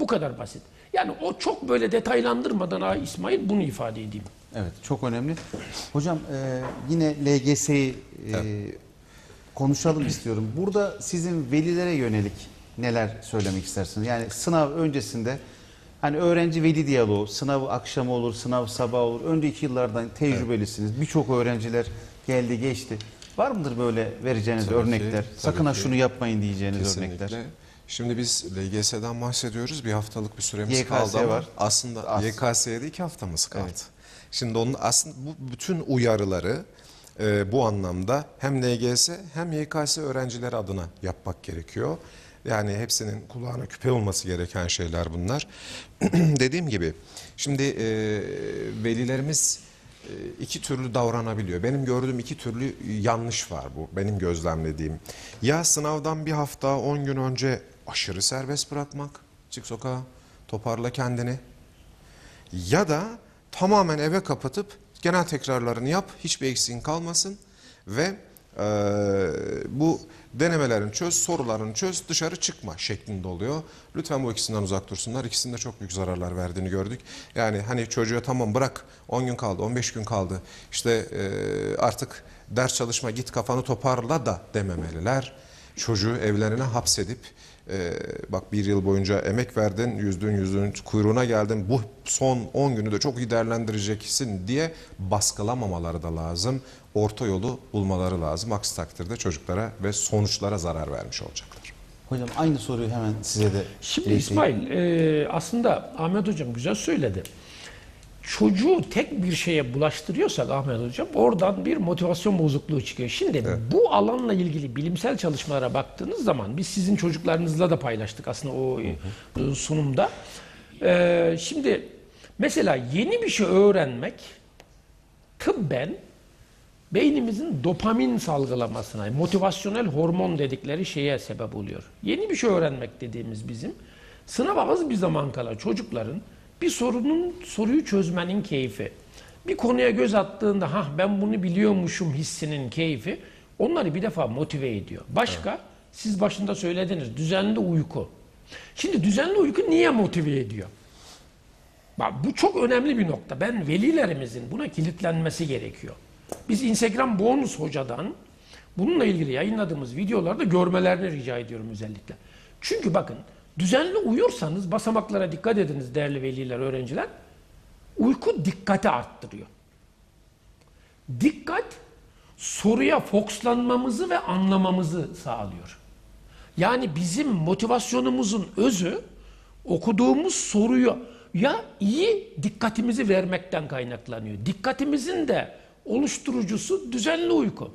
Bu kadar basit. Yani o çok böyle detaylandırmadan ha İsmail bunu ifade edeyim. Evet çok önemli. Hocam e, yine LGS'yi e, konuşalım istiyorum. Burada sizin velilere yönelik neler söylemek istersiniz? Yani sınav öncesinde hani öğrenci veli diyaloğu, sınav akşamı olur, sınav sabah olur. Önceki yıllardan tecrübelisiniz. Birçok öğrenciler geldi geçti. Var mıdır böyle vereceğiniz Tabii ki, örnekler? tabii Sakın ha ki. şunu yapmayın diyeceğiniz örnekler. Kesinlikle. Şimdi biz LGS'den bahsediyoruz. Bir haftalık bir süremiz YKS kaldı ama var. aslında Az. YKS'ye de iki haftamız kaldı. Evet. Şimdi onun aslında bu bütün uyarıları e, bu anlamda hem LGS hem YKS öğrencileri adına yapmak gerekiyor. Yani hepsinin kulağına küpe olması gereken şeyler bunlar. Dediğim gibi şimdi e, velilerimiz e, iki türlü davranabiliyor. Benim gördüğüm iki türlü yanlış var bu benim gözlemlediğim. Ya sınavdan bir hafta 10 gün önce aşırı serbest bırakmak, çık sokağa, toparla kendini. Ya da tamamen eve kapatıp genel tekrarlarını yap, hiçbir eksiğin kalmasın ve e, bu denemelerini çöz, sorularını çöz, dışarı çıkma şeklinde oluyor. Lütfen bu ikisinden uzak dursunlar. İkisinin de çok büyük zararlar verdiğini gördük. Yani hani çocuğa tamam bırak 10 gün kaldı, 15 gün kaldı. İşte e, artık ders çalışma git kafanı toparla da dememeliler. Çocuğu evlerine hapsedip ee, bak bir yıl boyunca emek verdin, yüzdün yüzdün kuyruğuna geldin. Bu son 10 günü de çok iyi değerlendireceksin diye baskılamamaları da lazım. Orta yolu bulmaları lazım. Aksi takdirde çocuklara ve sonuçlara zarar vermiş olacaklar. Hocam aynı soruyu hemen size de Şimdi. İsmail e, aslında Ahmet hocam güzel söyledi. Çocuğu tek bir şeye bulaştırıyorsak Ahmet hocam oradan bir motivasyon bozukluğu çıkıyor. Şimdi bu alanla ilgili bilimsel çalışmalara baktığınız zaman biz sizin çocuklarınızla da paylaştık aslında o e, sunumda. E, şimdi mesela yeni bir şey öğrenmek tıbben beynimizin dopamin salgılamasına, motivasyonel hormon dedikleri şeye sebep oluyor. Yeni bir şey öğrenmek dediğimiz bizim sınava az bir zaman kala çocukların bir sorunun soruyu çözmenin keyfi, bir konuya göz attığında ha ben bunu biliyormuşum hissinin keyfi onları bir defa motive ediyor. Başka siz başında söylediniz düzenli uyku. Şimdi düzenli uyku niye motive ediyor? Bak bu çok önemli bir nokta. Ben velilerimizin buna kilitlenmesi gerekiyor. Biz Instagram Bonus Hoca'dan bununla ilgili yayınladığımız videolarda görmelerini rica ediyorum özellikle. Çünkü bakın düzenli uyursanız basamaklara dikkat ediniz değerli veliler, öğrenciler. Uyku dikkati arttırıyor. Dikkat soruya fokuslanmamızı ve anlamamızı sağlıyor. Yani bizim motivasyonumuzun özü okuduğumuz soruyu ya iyi dikkatimizi vermekten kaynaklanıyor. Dikkatimizin de oluşturucusu düzenli uyku.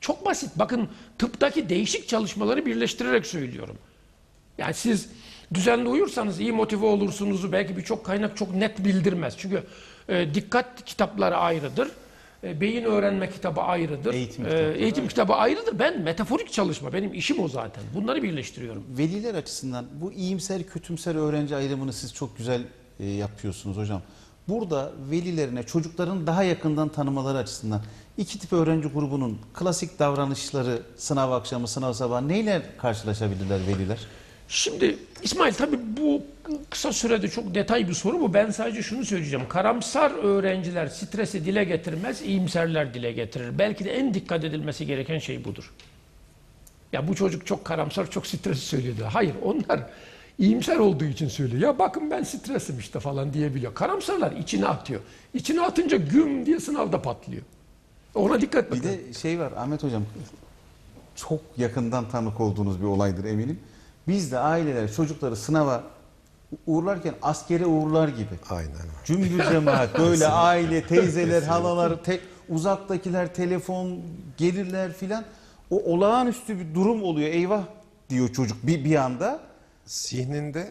Çok basit. Bakın tıptaki değişik çalışmaları birleştirerek söylüyorum. Yani siz düzenli uyursanız iyi motive olursunuzu belki birçok kaynak çok net bildirmez. Çünkü e, dikkat kitapları ayrıdır. E, beyin öğrenme kitabı ayrıdır. Eğitim E, kitabı. eğitim kitabı ayrıdır. Ben metaforik çalışma, benim işim o zaten. Bunları birleştiriyorum. Veliler açısından bu iyimser kötümser öğrenci ayrımını siz çok güzel e, yapıyorsunuz hocam. Burada velilerine çocukların daha yakından tanımaları açısından iki tip öğrenci grubunun klasik davranışları sınav akşamı sınav sabahı neyle karşılaşabilirler veliler? Şimdi İsmail tabii bu kısa sürede çok detay bir soru bu. Ben sadece şunu söyleyeceğim. Karamsar öğrenciler stresi dile getirmez, iyimserler dile getirir. Belki de en dikkat edilmesi gereken şey budur. Ya bu çocuk çok karamsar, çok stresli söylüyordu. Hayır onlar iyimser olduğu için söylüyor. Ya bakın ben stresim işte falan diyebiliyor. Karamsarlar içine atıyor. İçine atınca güm diye sınavda patlıyor. Ona dikkat Bir bakın. de şey var Ahmet hocam çok yakından tanık olduğunuz bir olaydır eminim. Biz de aileler çocukları sınava uğurlarken askere uğurlar gibi. Aynen. Cümbür cemaat böyle aile, teyzeler, halalar, te- uzaktakiler telefon, gelirler filan. O olağanüstü bir durum oluyor. Eyvah diyor çocuk bir, bir anda. Zihninde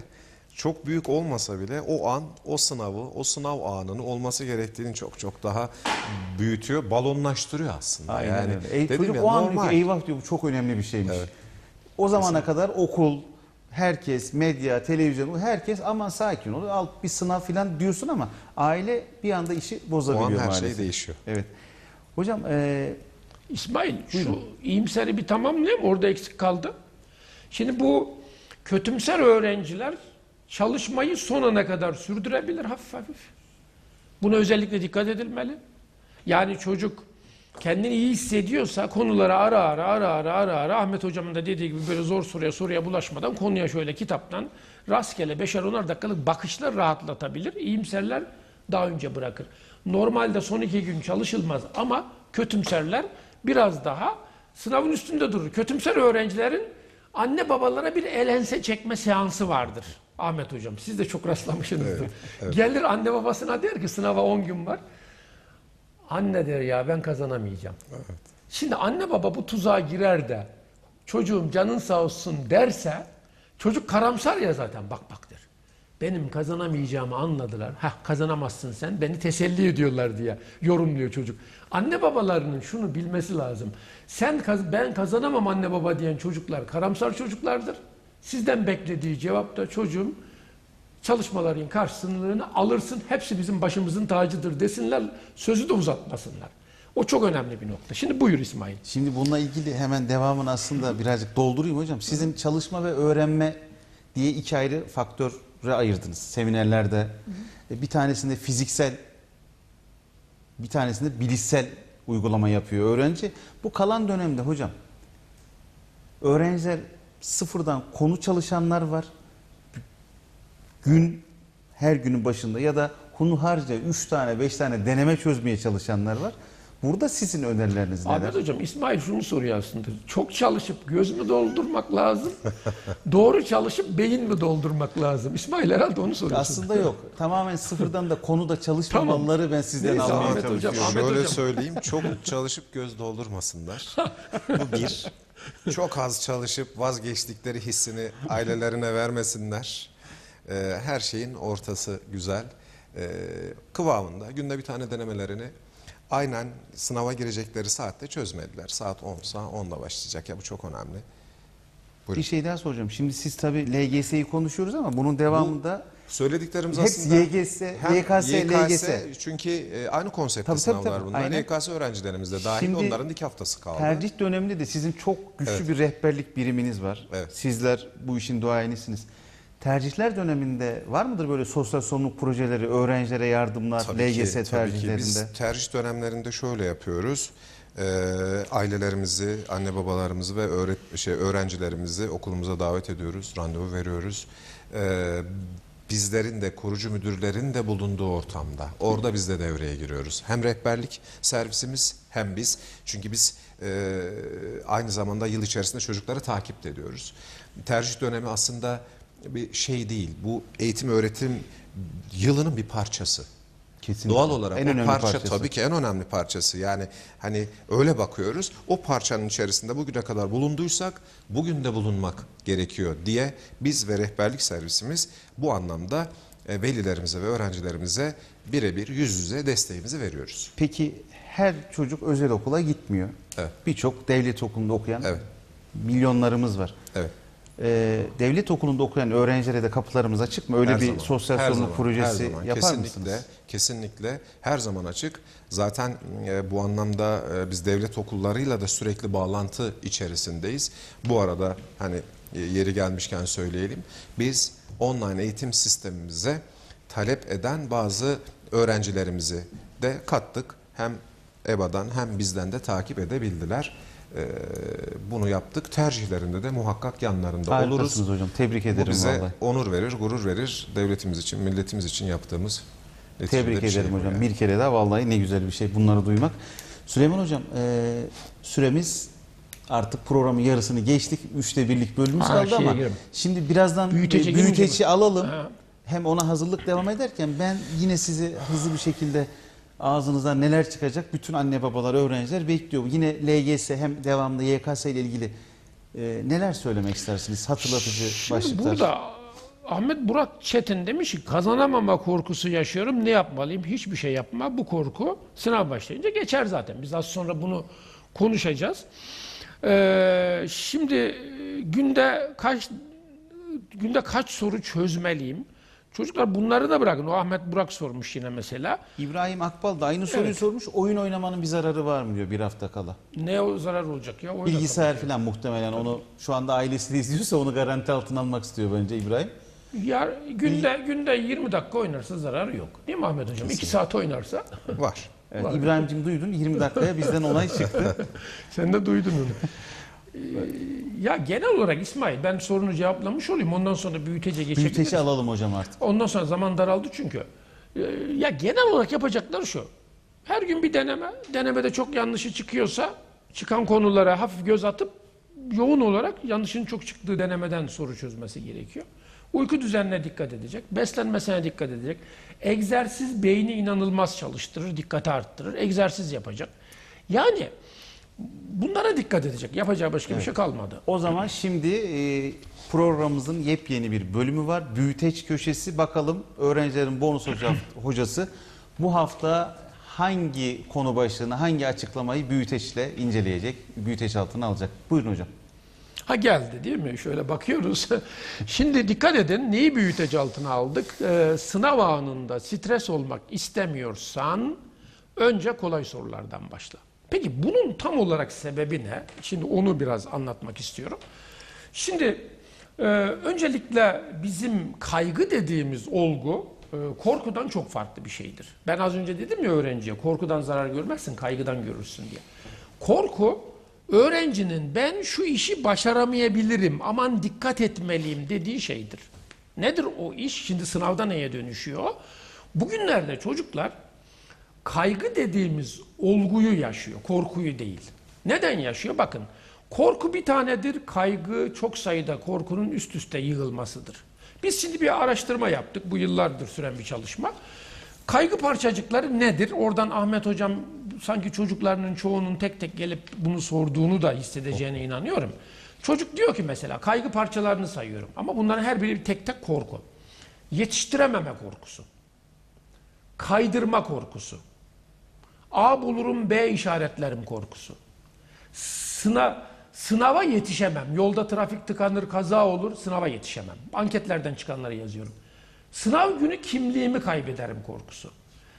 çok büyük olmasa bile o an, o sınavı, o sınav anını olması gerektiğini çok çok daha büyütüyor, balonlaştırıyor aslında. yani öyle. Dedim çocuk ya, o an normal. diyor ki, eyvah diyor bu çok önemli bir şeymiş. O zamana kadar okul, herkes, medya, televizyon, herkes aman sakin ol, al bir sınav filan diyorsun ama aile bir anda işi o bozabiliyor an her maalesef. şey değişiyor. Evet. Hocam e, İsmail Buyurun. şu iyimseri bir tamamlayayım orada eksik kaldı. Şimdi bu kötümser öğrenciler çalışmayı son ana kadar sürdürebilir hafif hafif. Buna özellikle dikkat edilmeli. Yani çocuk kendini iyi hissediyorsa konuları ara ara ara ara ara ara Ahmet hocamın da dediği gibi böyle zor soruya soruya bulaşmadan konuya şöyle kitaptan rastgele beşer onar dakikalık bakışlar rahatlatabilir. İyimserler daha önce bırakır. Normalde son iki gün çalışılmaz ama kötümserler biraz daha sınavın üstünde durur. Kötümser öğrencilerin anne babalara bir elense çekme seansı vardır. Ahmet hocam siz de çok rastlamışsınızdır. Gelir anne babasına der ki sınava 10 gün var. Anne der ya ben kazanamayacağım. Şimdi anne baba bu tuzağa girer de çocuğum canın sağ olsun derse çocuk karamsar ya zaten bak bak der. Benim kazanamayacağımı anladılar. Hah kazanamazsın sen beni teselli ediyorlar diye yorumluyor çocuk. Anne babalarının şunu bilmesi lazım. Sen ben kazanamam anne baba diyen çocuklar karamsar çocuklardır. Sizden beklediği cevap da çocuğum çalışmaların karşılığını alırsın. Hepsi bizim başımızın tacıdır desinler. Sözü de uzatmasınlar. O çok önemli bir nokta. Şimdi buyur İsmail. Şimdi bununla ilgili hemen devamını aslında birazcık doldurayım hocam. Sizin çalışma ve öğrenme diye iki ayrı faktöre ayırdınız seminerlerde. E, Bir tanesinde fiziksel, bir tanesinde bilişsel uygulama yapıyor öğrenci. Bu kalan dönemde hocam öğrenciler sıfırdan konu çalışanlar var. Gün her günün başında ya da hunharca 3 tane 5 tane deneme çözmeye çalışanlar var. Burada sizin önerileriniz neler? Ahmet Hocam İsmail şunu soruyor aslında. Çok çalışıp göz mü doldurmak lazım? Doğru çalışıp beyin mi doldurmak lazım? İsmail herhalde onu soruyorsun. Aslında yok. Tamamen sıfırdan da konuda çalışmamaları ben sizden Neyse, almaya Ahmet hocam. Ahmet Şöyle hocam. söyleyeyim, çok çalışıp göz doldurmasınlar. Bu bir. Çok az çalışıp vazgeçtikleri hissini ailelerine vermesinler. Ee, her şeyin ortası güzel. Ee, kıvamında günde bir tane denemelerini aynen sınava girecekleri saatte çözmediler. Saat 10'sa 10'da başlayacak ya bu çok önemli. Buyurun. Bir şey daha soracağım. Şimdi siz tabii LGS'yi konuşuyoruz ama bunun devamında Söylediklerimiz Hepsi aslında YGS, hem YKS, LGS. Çünkü e, aynı konseptli Tabii, tabii, sınavlar tabii, bunlar. aynen. YKS öğrencilerimiz de dahil Şimdi onların iki haftası kaldı. tercih döneminde de sizin çok güçlü Evet. bir rehberlik biriminiz var. Evet. Sizler bu işin duayenisiniz. Tercihler döneminde var mıdır böyle sosyal sorumluluk projeleri, öğrencilere yardımlar, Tabii LGS ki, tabii ki. tercihlerinde? Biz tercih dönemlerinde şöyle yapıyoruz. Ee, ailelerimizi, anne babalarımızı ve öğret şey öğrencilerimizi okulumuza davet ediyoruz, randevu veriyoruz. Ee, bizlerin de kurucu müdürlerin de bulunduğu ortamda. Orada biz de devreye giriyoruz. Hem rehberlik servisimiz hem biz. Çünkü biz e, aynı zamanda yıl içerisinde çocukları takip ediyoruz. Tercih dönemi aslında bir şey değil. Bu eğitim öğretim yılının bir parçası. Kesinlikle. Doğal olarak En o önemli parça parçası. tabii ki en önemli parçası. Yani hani öyle bakıyoruz. O parçanın içerisinde bugüne kadar bulunduysak bugün de bulunmak gerekiyor diye biz ve rehberlik servisimiz bu anlamda e, velilerimize ve öğrencilerimize birebir yüz yüze desteğimizi veriyoruz. Peki her çocuk özel okula gitmiyor. Evet. Birçok devlet okulunda okuyan Evet. milyonlarımız var. Evet. Ee, devlet okulunda okuyan öğrencilere de kapılarımız açık mı? Öyle Her bir zaman, sosyal sorumluluk zaman, projesi zaman. yapar kesinlikle, mısınız? Kesinlikle her zaman açık. Zaten e, bu anlamda e, biz devlet okullarıyla da sürekli bağlantı içerisindeyiz. Bu arada hani e, yeri gelmişken söyleyelim. Biz online eğitim sistemimize talep eden bazı öğrencilerimizi de kattık. Hem EBA'dan hem bizden de takip edebildiler. E, Bunu yaptık. Tercihlerinde de muhakkak yanlarında oluruz. Harikasınız hocam. Tebrik Bu ederim bize vallahi. onur verir, gurur verir. Devletimiz için, milletimiz için yaptığımız neticede Tebrik şey ederim bu hocam. yani. Bir kere daha vallahi ne güzel bir şey bunları duymak. Süleyman hocam e, süremiz artık programın yarısını geçtik. Üçte birlik bölümümüz Ha, kaldı ama girelim. şimdi birazdan Büyütece e, büyüteci alalım. Ha. Hem ona hazırlık devam ederken ben yine sizi hızlı bir şekilde ağzınızdan neler çıkacak bütün anne babalar öğrenciler bekliyor. Yine LGS hem devamlı YKS ile ilgili e, neler söylemek istersiniz? Hatırlatıcı Şimdi başlıklar. burada Ahmet Burak Çetin demiş ki kazanamama korkusu yaşıyorum. Ne yapmalıyım? Hiçbir şey yapma. Bu korku sınav başlayınca geçer zaten. Biz az sonra bunu konuşacağız. Ee, şimdi e, günde kaç günde kaç soru çözmeliyim? Çocuklar bunları da bırakın. O Ahmet Burak sormuş yine mesela. İbrahim Akbal da aynı soruyu Evet. sormuş. Oyun oynamanın bir zararı var mı diyor bir hafta kala. Ne o zarar olacak ya? Oyna Bilgisayar falan muhtemelen onu şu anda ailesi de izliyorsa onu garanti altına almak istiyor bence İbrahim. Ya günde günde 20 dakika oynarsa zararı yok. Değil mi Ahmet hocam? 2 saat oynarsa. Var. Evet, Var. İbrahim'cim duydun 20 dakikaya bizden onay çıktı. Sen de duydun onu. Ee, ya genel olarak İsmail ben sorunu cevaplamış olayım. Ondan sonra büyütece geçebiliriz. Büyüteçi alalım hocam artık. Ondan sonra zaman daraldı çünkü. Ee, ya genel olarak yapacaklar şu. Her gün bir deneme. Denemede çok yanlışı çıkıyorsa çıkan konulara hafif göz atıp yoğun olarak yanlışın çok çıktığı denemeden soru çözmesi gerekiyor. Uyku düzenine dikkat edecek. Beslenmesine dikkat edecek. Egzersiz beyni inanılmaz çalıştırır, dikkati arttırır. Egzersiz yapacak. Yani bunlara dikkat edecek. Yapacağı başka bir şey kalmadı. O zaman şimdi e, programımızın yepyeni bir bölümü var. Büyüteç köşesi. Bakalım öğrencilerin bonus hoca, hocası bu hafta hangi konu başlığını, hangi açıklamayı büyüteçle inceleyecek, büyüteç altına alacak. Buyurun hocam. Ha geldi değil mi? Şöyle bakıyoruz. Şimdi dikkat edin neyi büyüteci altına aldık? Ee, sınav anında stres olmak istemiyorsan önce kolay sorulardan başla. Peki bunun tam olarak sebebi ne? Şimdi onu biraz anlatmak istiyorum. Şimdi e, öncelikle bizim kaygı dediğimiz olgu e, korkudan çok farklı bir şeydir. Ben az önce dedim ya öğrenciye korkudan zarar görmezsin kaygıdan görürsün diye. Korku öğrencinin ben şu işi başaramayabilirim aman dikkat etmeliyim dediği şeydir. Nedir o iş? Şimdi sınavda neye dönüşüyor? Bugünlerde çocuklar kaygı dediğimiz olguyu yaşıyor, korkuyu değil. Neden yaşıyor? Bakın, korku bir tanedir, kaygı çok sayıda korkunun üst üste yığılmasıdır. Biz şimdi bir araştırma yaptık, bu yıllardır süren bir çalışma. Kaygı parçacıkları nedir? Oradan Ahmet Hocam sanki çocuklarının çoğunun tek tek gelip bunu sorduğunu da hissedeceğine inanıyorum. Çocuk diyor ki mesela kaygı parçalarını sayıyorum ama bunların her biri bir tek tek korku. Yetiştirememe korkusu. Kaydırma korkusu. A bulurum B işaretlerim korkusu. Sınav, sınava yetişemem. Yolda trafik tıkanır, kaza olur, sınava yetişemem. Anketlerden çıkanları yazıyorum. Sınav günü kimliğimi kaybederim korkusu.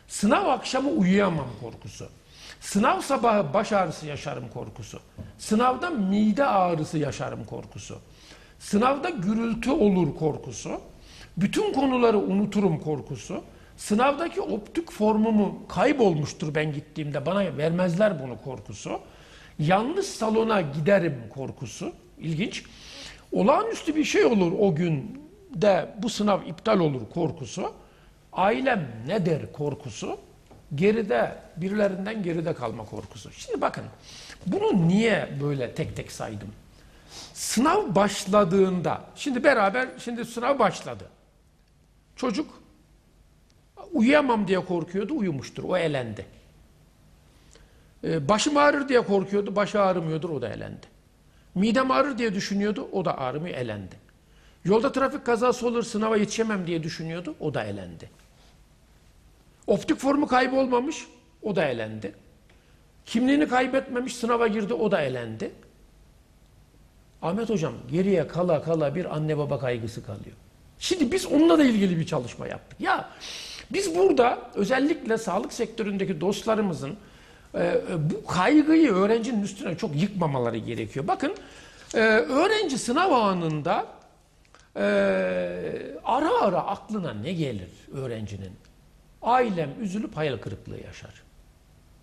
Sınav akşamı uyuyamam korkusu. Sınav sabahı baş ağrısı yaşarım korkusu. Sınavda mide ağrısı yaşarım korkusu. Sınavda gürültü olur korkusu. Bütün konuları unuturum korkusu. Sınavdaki optik formumu kaybolmuştur ben gittiğimde bana vermezler bunu korkusu. Yanlış salona giderim korkusu. İlginç. Olağanüstü bir şey olur o gün de bu sınav iptal olur korkusu. Ailem ne der korkusu. Geride birilerinden geride kalma korkusu. Şimdi bakın bunu niye böyle tek tek saydım? Sınav başladığında, şimdi beraber, şimdi sınav başladı. Çocuk uyuyamam diye korkuyordu, uyumuştur, o elendi. Ee, başım ağrır diye korkuyordu, başı ağrımıyordur, o da elendi. Midem ağrır diye düşünüyordu, o da ağrımıyor, elendi. Yolda trafik kazası olur sınava yetişemem diye düşünüyordu. O da elendi. Optik formu kaybolmamış. O da elendi. Kimliğini kaybetmemiş sınava girdi. O da elendi. Ahmet hocam geriye kala kala bir anne baba kaygısı kalıyor. Şimdi biz onunla da ilgili bir çalışma yaptık. Ya biz burada özellikle sağlık sektöründeki dostlarımızın e, bu kaygıyı öğrencinin üstüne çok yıkmamaları gerekiyor. Bakın e, öğrenci sınav anında e, ara ara aklına ne gelir öğrencinin? Ailem üzülüp hayal kırıklığı yaşar.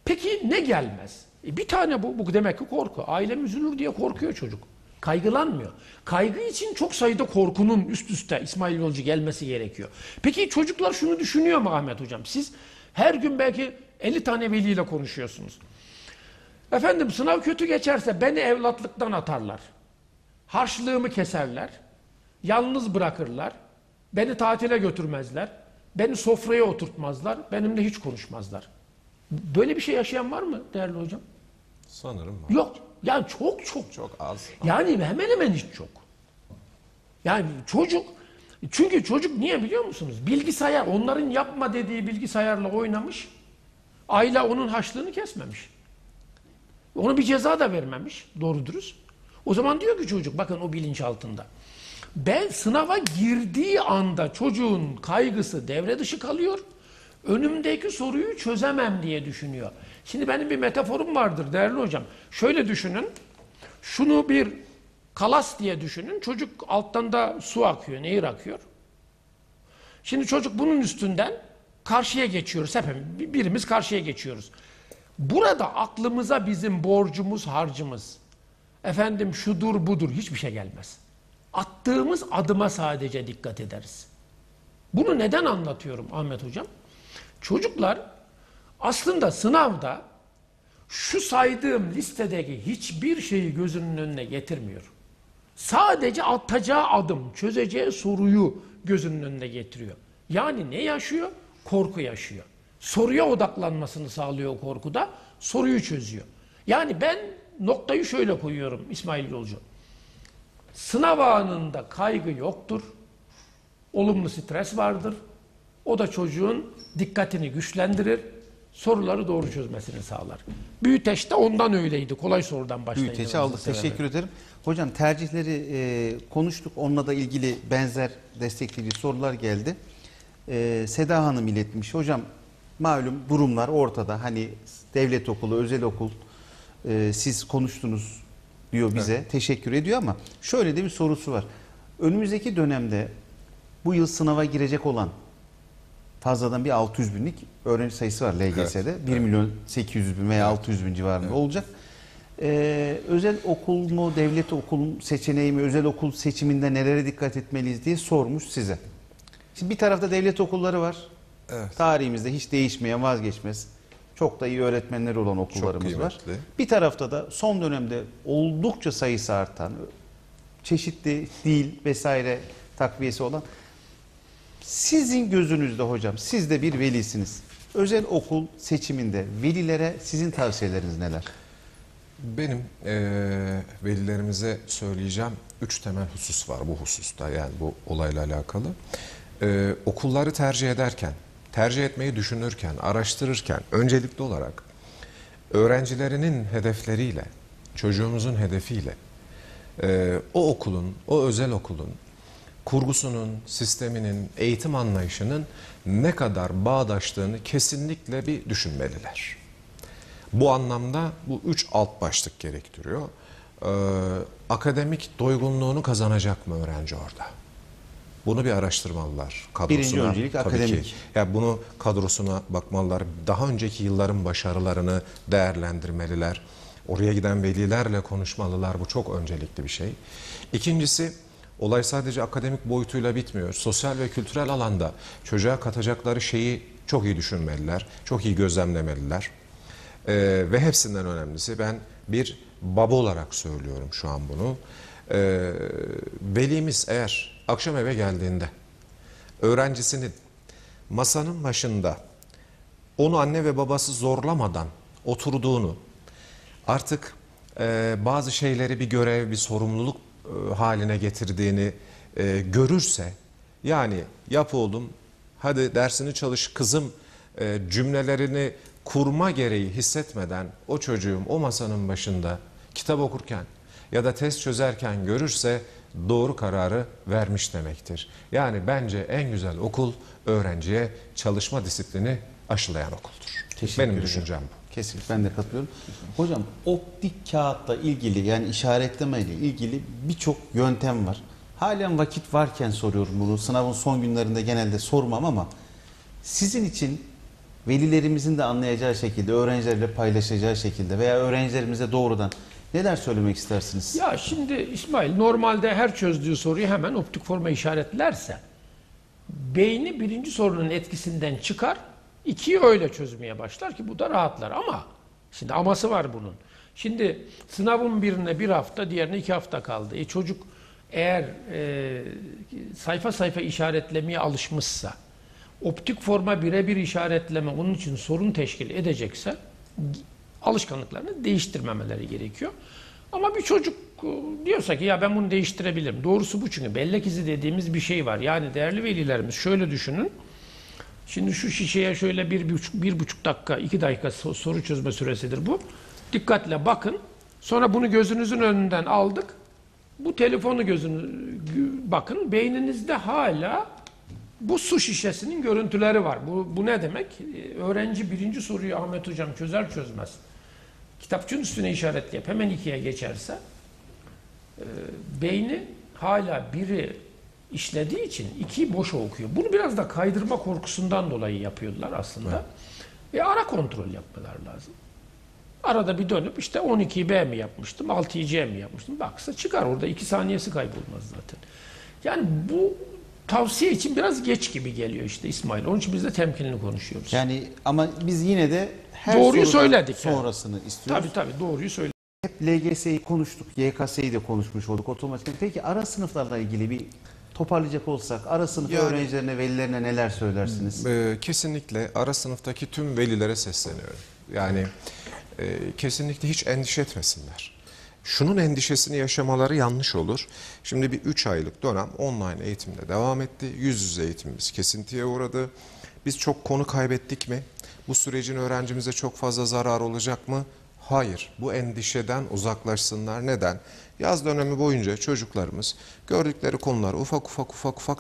Peki ne gelmez? E bir tane bu, bu demek ki korku. Ailem üzülür diye korkuyor çocuk. Kaygılanmıyor. Kaygı için çok sayıda korkunun üst üste İsmail Yolcu gelmesi gerekiyor. Peki çocuklar şunu düşünüyor mu Ahmet Hocam? Siz her gün belki 50 tane veliyle konuşuyorsunuz. Efendim sınav kötü geçerse beni evlatlıktan atarlar. Harçlığımı keserler. Yalnız bırakırlar. Beni tatile götürmezler. Beni sofraya oturtmazlar. Benimle hiç konuşmazlar. Böyle bir şey yaşayan var mı değerli hocam? Sanırım var. Yok. Yani çok çok. Çok az. Yani hemen hemen hiç çok. Yani çocuk çünkü çocuk niye biliyor musunuz? Bilgisayar onların yapma dediği bilgisayarla oynamış. Aile onun haçlığını kesmemiş. Ona bir ceza da vermemiş doğru dürüst. O zaman diyor ki çocuk bakın o bilinç altında. Ben sınava girdiği anda çocuğun kaygısı devre dışı kalıyor. Önümdeki soruyu çözemem diye düşünüyor. Şimdi benim bir metaforum vardır değerli hocam. Şöyle düşünün. Şunu bir kalas diye düşünün. Çocuk alttan da su akıyor, nehir akıyor. Şimdi çocuk bunun üstünden karşıya geçiyoruz. Hepimiz birimiz karşıya geçiyoruz. Burada aklımıza bizim borcumuz, harcımız, efendim şudur budur hiçbir şey gelmez. Attığımız adıma sadece dikkat ederiz. Bunu neden anlatıyorum Ahmet Hocam? Çocuklar aslında sınavda şu saydığım listedeki hiçbir şeyi gözünün önüne getirmiyor. Sadece atacağı adım, çözeceği soruyu gözünün önüne getiriyor. Yani ne yaşıyor? Korku yaşıyor. Soruya odaklanmasını sağlıyor korkuda, soruyu çözüyor. Yani ben noktayı şöyle koyuyorum İsmail Yolcu. Sınav anında kaygı yoktur. Olumlu stres vardır. O da çocuğun dikkatini güçlendirir. Soruları doğru çözmesini sağlar. Büyüteç de ondan öyleydi. Kolay sorudan başlayın. Büyüteci aldık. Teşekkür ederim. Hocam tercihleri e, konuştuk. Onunla da ilgili benzer destekleyici sorular geldi. E, Seda Hanım iletmiş. Hocam malum durumlar ortada. Hani devlet okulu, özel okul e, siz konuştunuz diyor bize. Teşekkür ediyor ama şöyle de bir sorusu var. Önümüzdeki dönemde bu yıl sınava girecek olan fazladan bir 600 binlik öğrenci sayısı var LGS'de. 1 milyon 800 bin veya 600 bin civarında olacak. Ee, özel okul mu, devlet okul seçeneği mi, özel okul seçiminde nelere dikkat etmeliyiz diye sormuş size. Şimdi bir tarafta devlet okulları var. Evet. Tarihimizde hiç değişmeyen, vazgeçmez. Çok da iyi öğretmenleri olan okullarımız var. Bir tarafta da son dönemde oldukça sayısı artan, çeşitli dil vesaire takviyesi olan sizin gözünüzde hocam, siz de bir velisiniz. Özel okul seçiminde velilere sizin tavsiyeleriniz neler? Benim eee, velilerimize söyleyeceğim üç temel husus var bu hususta yani bu olayla alakalı. Eee, okulları tercih ederken, tercih etmeyi düşünürken, araştırırken öncelikli olarak öğrencilerinin hedefleriyle, çocuğumuzun hedefiyle eee, o okulun, o özel okulun kurgusunun, sisteminin, eğitim anlayışının ne kadar bağdaştığını kesinlikle bir düşünmeliler. Bu anlamda bu üç alt başlık gerektiriyor. Ee, akademik doygunluğunu kazanacak mı öğrenci orada? Bunu bir araştırmalılar. Kadrosuna, Birinci öncelik tabii akademik. Ki. Ya bunu kadrosuna bakmalılar. Daha önceki yılların başarılarını değerlendirmeliler. Oraya giden velilerle konuşmalılar. Bu çok öncelikli bir şey. İkincisi olay sadece akademik boyutuyla bitmiyor. Sosyal ve kültürel alanda çocuğa katacakları şeyi çok iyi düşünmeliler. Çok iyi gözlemlemeliler. Ee, ve hepsinden önemlisi ben bir baba olarak söylüyorum şu an bunu. Ee, velimiz eğer akşam eve geldiğinde öğrencisinin masanın başında onu anne ve babası zorlamadan oturduğunu artık e, bazı şeyleri bir görev, bir sorumluluk haline getirdiğini e, görürse yani yap oğlum hadi dersini çalış kızım e, cümlelerini kurma gereği hissetmeden o çocuğum o masanın başında kitap okurken ya da test çözerken görürse doğru kararı vermiş demektir. Yani bence en güzel okul öğrenciye çalışma disiplini aşılayan okuldur. Teşekkür Benim düşüncem bu. Kesinlikle ben de katılıyorum. Hocam optik kağıtla ilgili yani işaretleme ile ilgili birçok yöntem var. Halen vakit varken soruyorum bunu. Sınavın son günlerinde genelde sormam ama sizin için velilerimizin de anlayacağı şekilde, öğrencilerle paylaşacağı şekilde veya öğrencilerimize doğrudan neler söylemek istersiniz? Ya şimdi İsmail normalde her çözdüğü soruyu hemen optik forma işaretlerse beyni birinci sorunun etkisinden çıkar, ikiyi öyle çözmeye başlar ki bu da rahatlar ama şimdi aması var bunun. Şimdi sınavın birine bir hafta, diğerine iki hafta kaldı. E çocuk eğer e, sayfa sayfa işaretlemeye alışmışsa, optik forma birebir işaretleme onun için sorun teşkil edecekse alışkanlıklarını değiştirmemeleri gerekiyor. Ama bir çocuk e, diyorsa ki ya ben bunu değiştirebilirim. Doğrusu bu çünkü bellek izi dediğimiz bir şey var. Yani değerli velilerimiz şöyle düşünün. Şimdi şu şişeye şöyle bir buçuk, bir buçuk dakika, iki dakika so- soru çözme süresidir bu. Dikkatle bakın. Sonra bunu gözünüzün önünden aldık. Bu telefonu gözünü gü- bakın. Beyninizde hala bu su şişesinin görüntüleri var. Bu, bu ne demek? Ee, Öğrenci birinci soruyu Ahmet Hocam çözer çözmez. Kitapçının üstüne işaretleyip hemen ikiye geçerse e, beyni hala biri işlediği için ikiyi boş okuyor. Bunu biraz da kaydırma korkusundan dolayı yapıyorlar aslında. E ara kontrol yapmalar lazım. Arada bir dönüp işte 12'yi B mi yapmıştım, 6'yı C mi yapmıştım. Baksa çıkar orada 2 saniyesi kaybolmaz zaten. Yani bu tavsiye için biraz geç gibi geliyor işte İsmail. Onun için biz de temkinli konuşuyoruz. Yani ama biz yine de her Doğruyu söyledik yani. sonrasını istiyoruz. Tabii tabii doğruyu söyle. Hep LGS'yi konuştuk, YKS'yi de konuşmuş olduk otomatik. Peki ara sınıflarla ilgili bir toparlayacak olsak ara sınıf Yani- öğrencilerine, velilerine neler söylersiniz? Ee, kesinlikle ara sınıftaki tüm velilere sesleniyorum. Yani e, kesinlikle hiç endişe etmesinler. Şunun endişesini yaşamaları yanlış olur. Şimdi bir 3 aylık dönem online eğitimde devam etti. Yüz yüze eğitimimiz kesintiye uğradı. Biz çok konu kaybettik mi? Bu sürecin öğrencimize çok fazla zarar olacak mı? Hayır. Bu endişeden uzaklaşsınlar. Neden? Yaz dönemi boyunca çocuklarımız gördükleri konuları ufak ufak ufak ufak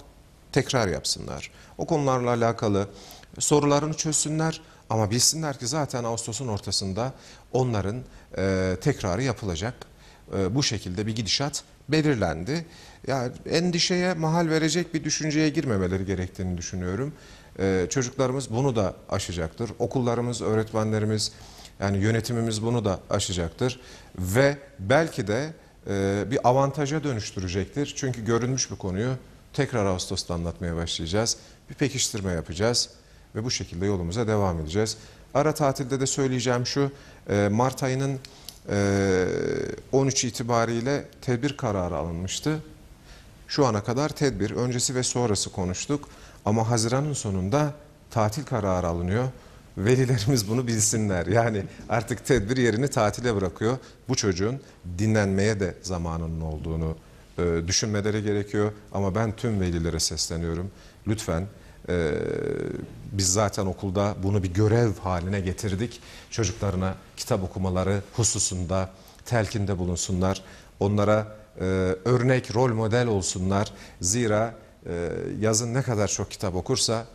tekrar yapsınlar. O konularla alakalı sorularını çözsünler ama bilsinler ki zaten Ağustos'un ortasında onların e, tekrarı yapılacak. E, bu şekilde bir gidişat belirlendi. Yani endişeye mahal verecek bir düşünceye girmemeleri gerektiğini düşünüyorum. E, çocuklarımız bunu da aşacaktır. Okullarımız, öğretmenlerimiz, yani yönetimimiz bunu da aşacaktır ve belki de e, bir avantaja dönüştürecektir. Çünkü görünmüş bir konuyu tekrar Ağustos'ta anlatmaya başlayacağız. Bir pekiştirme yapacağız ve bu şekilde yolumuza devam edeceğiz. Ara tatilde de söyleyeceğim şu, e, Mart ayının e, 13 itibariyle tedbir kararı alınmıştı. Şu ana kadar tedbir öncesi ve sonrası konuştuk ama Haziran'ın sonunda tatil kararı alınıyor. Velilerimiz bunu bilsinler. Yani artık tedbir yerini tatile bırakıyor. Bu çocuğun dinlenmeye de zamanının olduğunu e, düşünmeleri gerekiyor. Ama ben tüm velilere sesleniyorum. Lütfen e, biz zaten okulda bunu bir görev haline getirdik. Çocuklarına kitap okumaları hususunda telkinde bulunsunlar. Onlara e, örnek, rol model olsunlar. Zira e, yazın ne kadar çok kitap okursa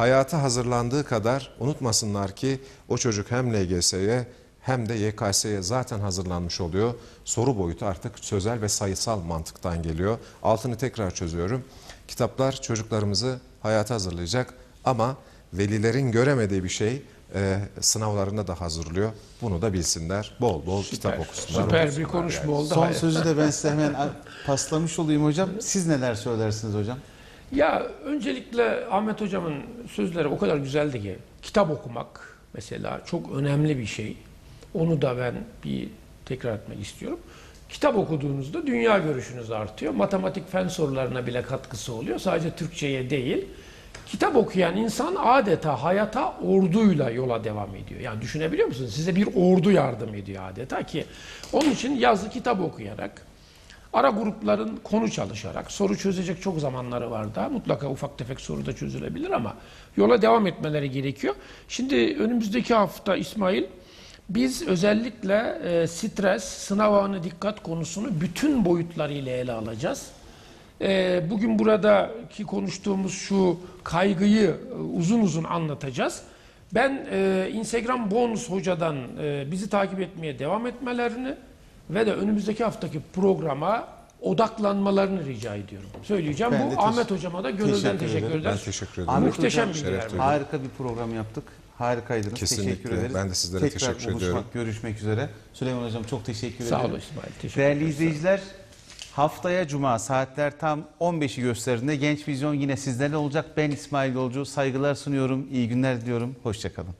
hayata hazırlandığı kadar unutmasınlar ki o çocuk hem LGS'ye hem de YKS'ye zaten hazırlanmış oluyor. Soru boyutu artık sözel ve sayısal mantıktan geliyor. Altını tekrar çözüyorum. Kitaplar çocuklarımızı hayata hazırlayacak ama velilerin göremediği bir şey e, sınavlarında da hazırlıyor. Bunu da bilsinler. Bol bol kitap okusunlar. Süper bir okusunlar konuşma yani. oldu. Son Hayır. sözü de ben size hemen paslamış olayım hocam. Siz neler söylersiniz hocam? Ya öncelikle Ahmet Hocam'ın sözleri o kadar güzeldi ki kitap okumak mesela çok önemli bir şey. Onu da ben bir tekrar etmek istiyorum. Kitap okuduğunuzda dünya görüşünüz artıyor. Matematik fen sorularına bile katkısı oluyor. Sadece Türkçe'ye değil. Kitap okuyan insan adeta hayata orduyla yola devam ediyor. Yani düşünebiliyor musunuz? Size bir ordu yardım ediyor adeta ki. Onun için yazı kitap okuyarak, Ara grupların konu çalışarak, soru çözecek çok zamanları var daha. Mutlaka ufak tefek soru da çözülebilir ama yola devam etmeleri gerekiyor. Şimdi önümüzdeki hafta İsmail biz özellikle e, stres, sınav anı dikkat konusunu bütün boyutlarıyla ele alacağız. E, bugün buradaki konuştuğumuz şu kaygıyı e, uzun uzun anlatacağız. Ben e, Instagram Bonus Hoca'dan e, bizi takip etmeye devam etmelerini ve de önümüzdeki haftaki programa odaklanmalarını rica ediyorum. Söyleyeceğim. Ben Bu Ahmet Hocama da gönülden teşekkür teşekkür, ederim. Ben teşekkür ederim. Ahmet Muhteşem Hocam, bilgiler şeref. Harika bir program yaptık. Harikaydınız. Kesinlikle. Teşekkür ederiz. Ben de sizlere Tekrar teşekkür buluşmak, ediyorum. görüşmek üzere. Süleyman Hocam çok teşekkür Sağ ederim. olun İsmail. Teşekkür Değerli ederiz. izleyiciler, haftaya Cuma saatler tam 15'i gösterdiğinde Genç Vizyon yine sizlerle olacak. Ben İsmail Yolcu. Saygılar sunuyorum. İyi günler diliyorum. Hoşçakalın.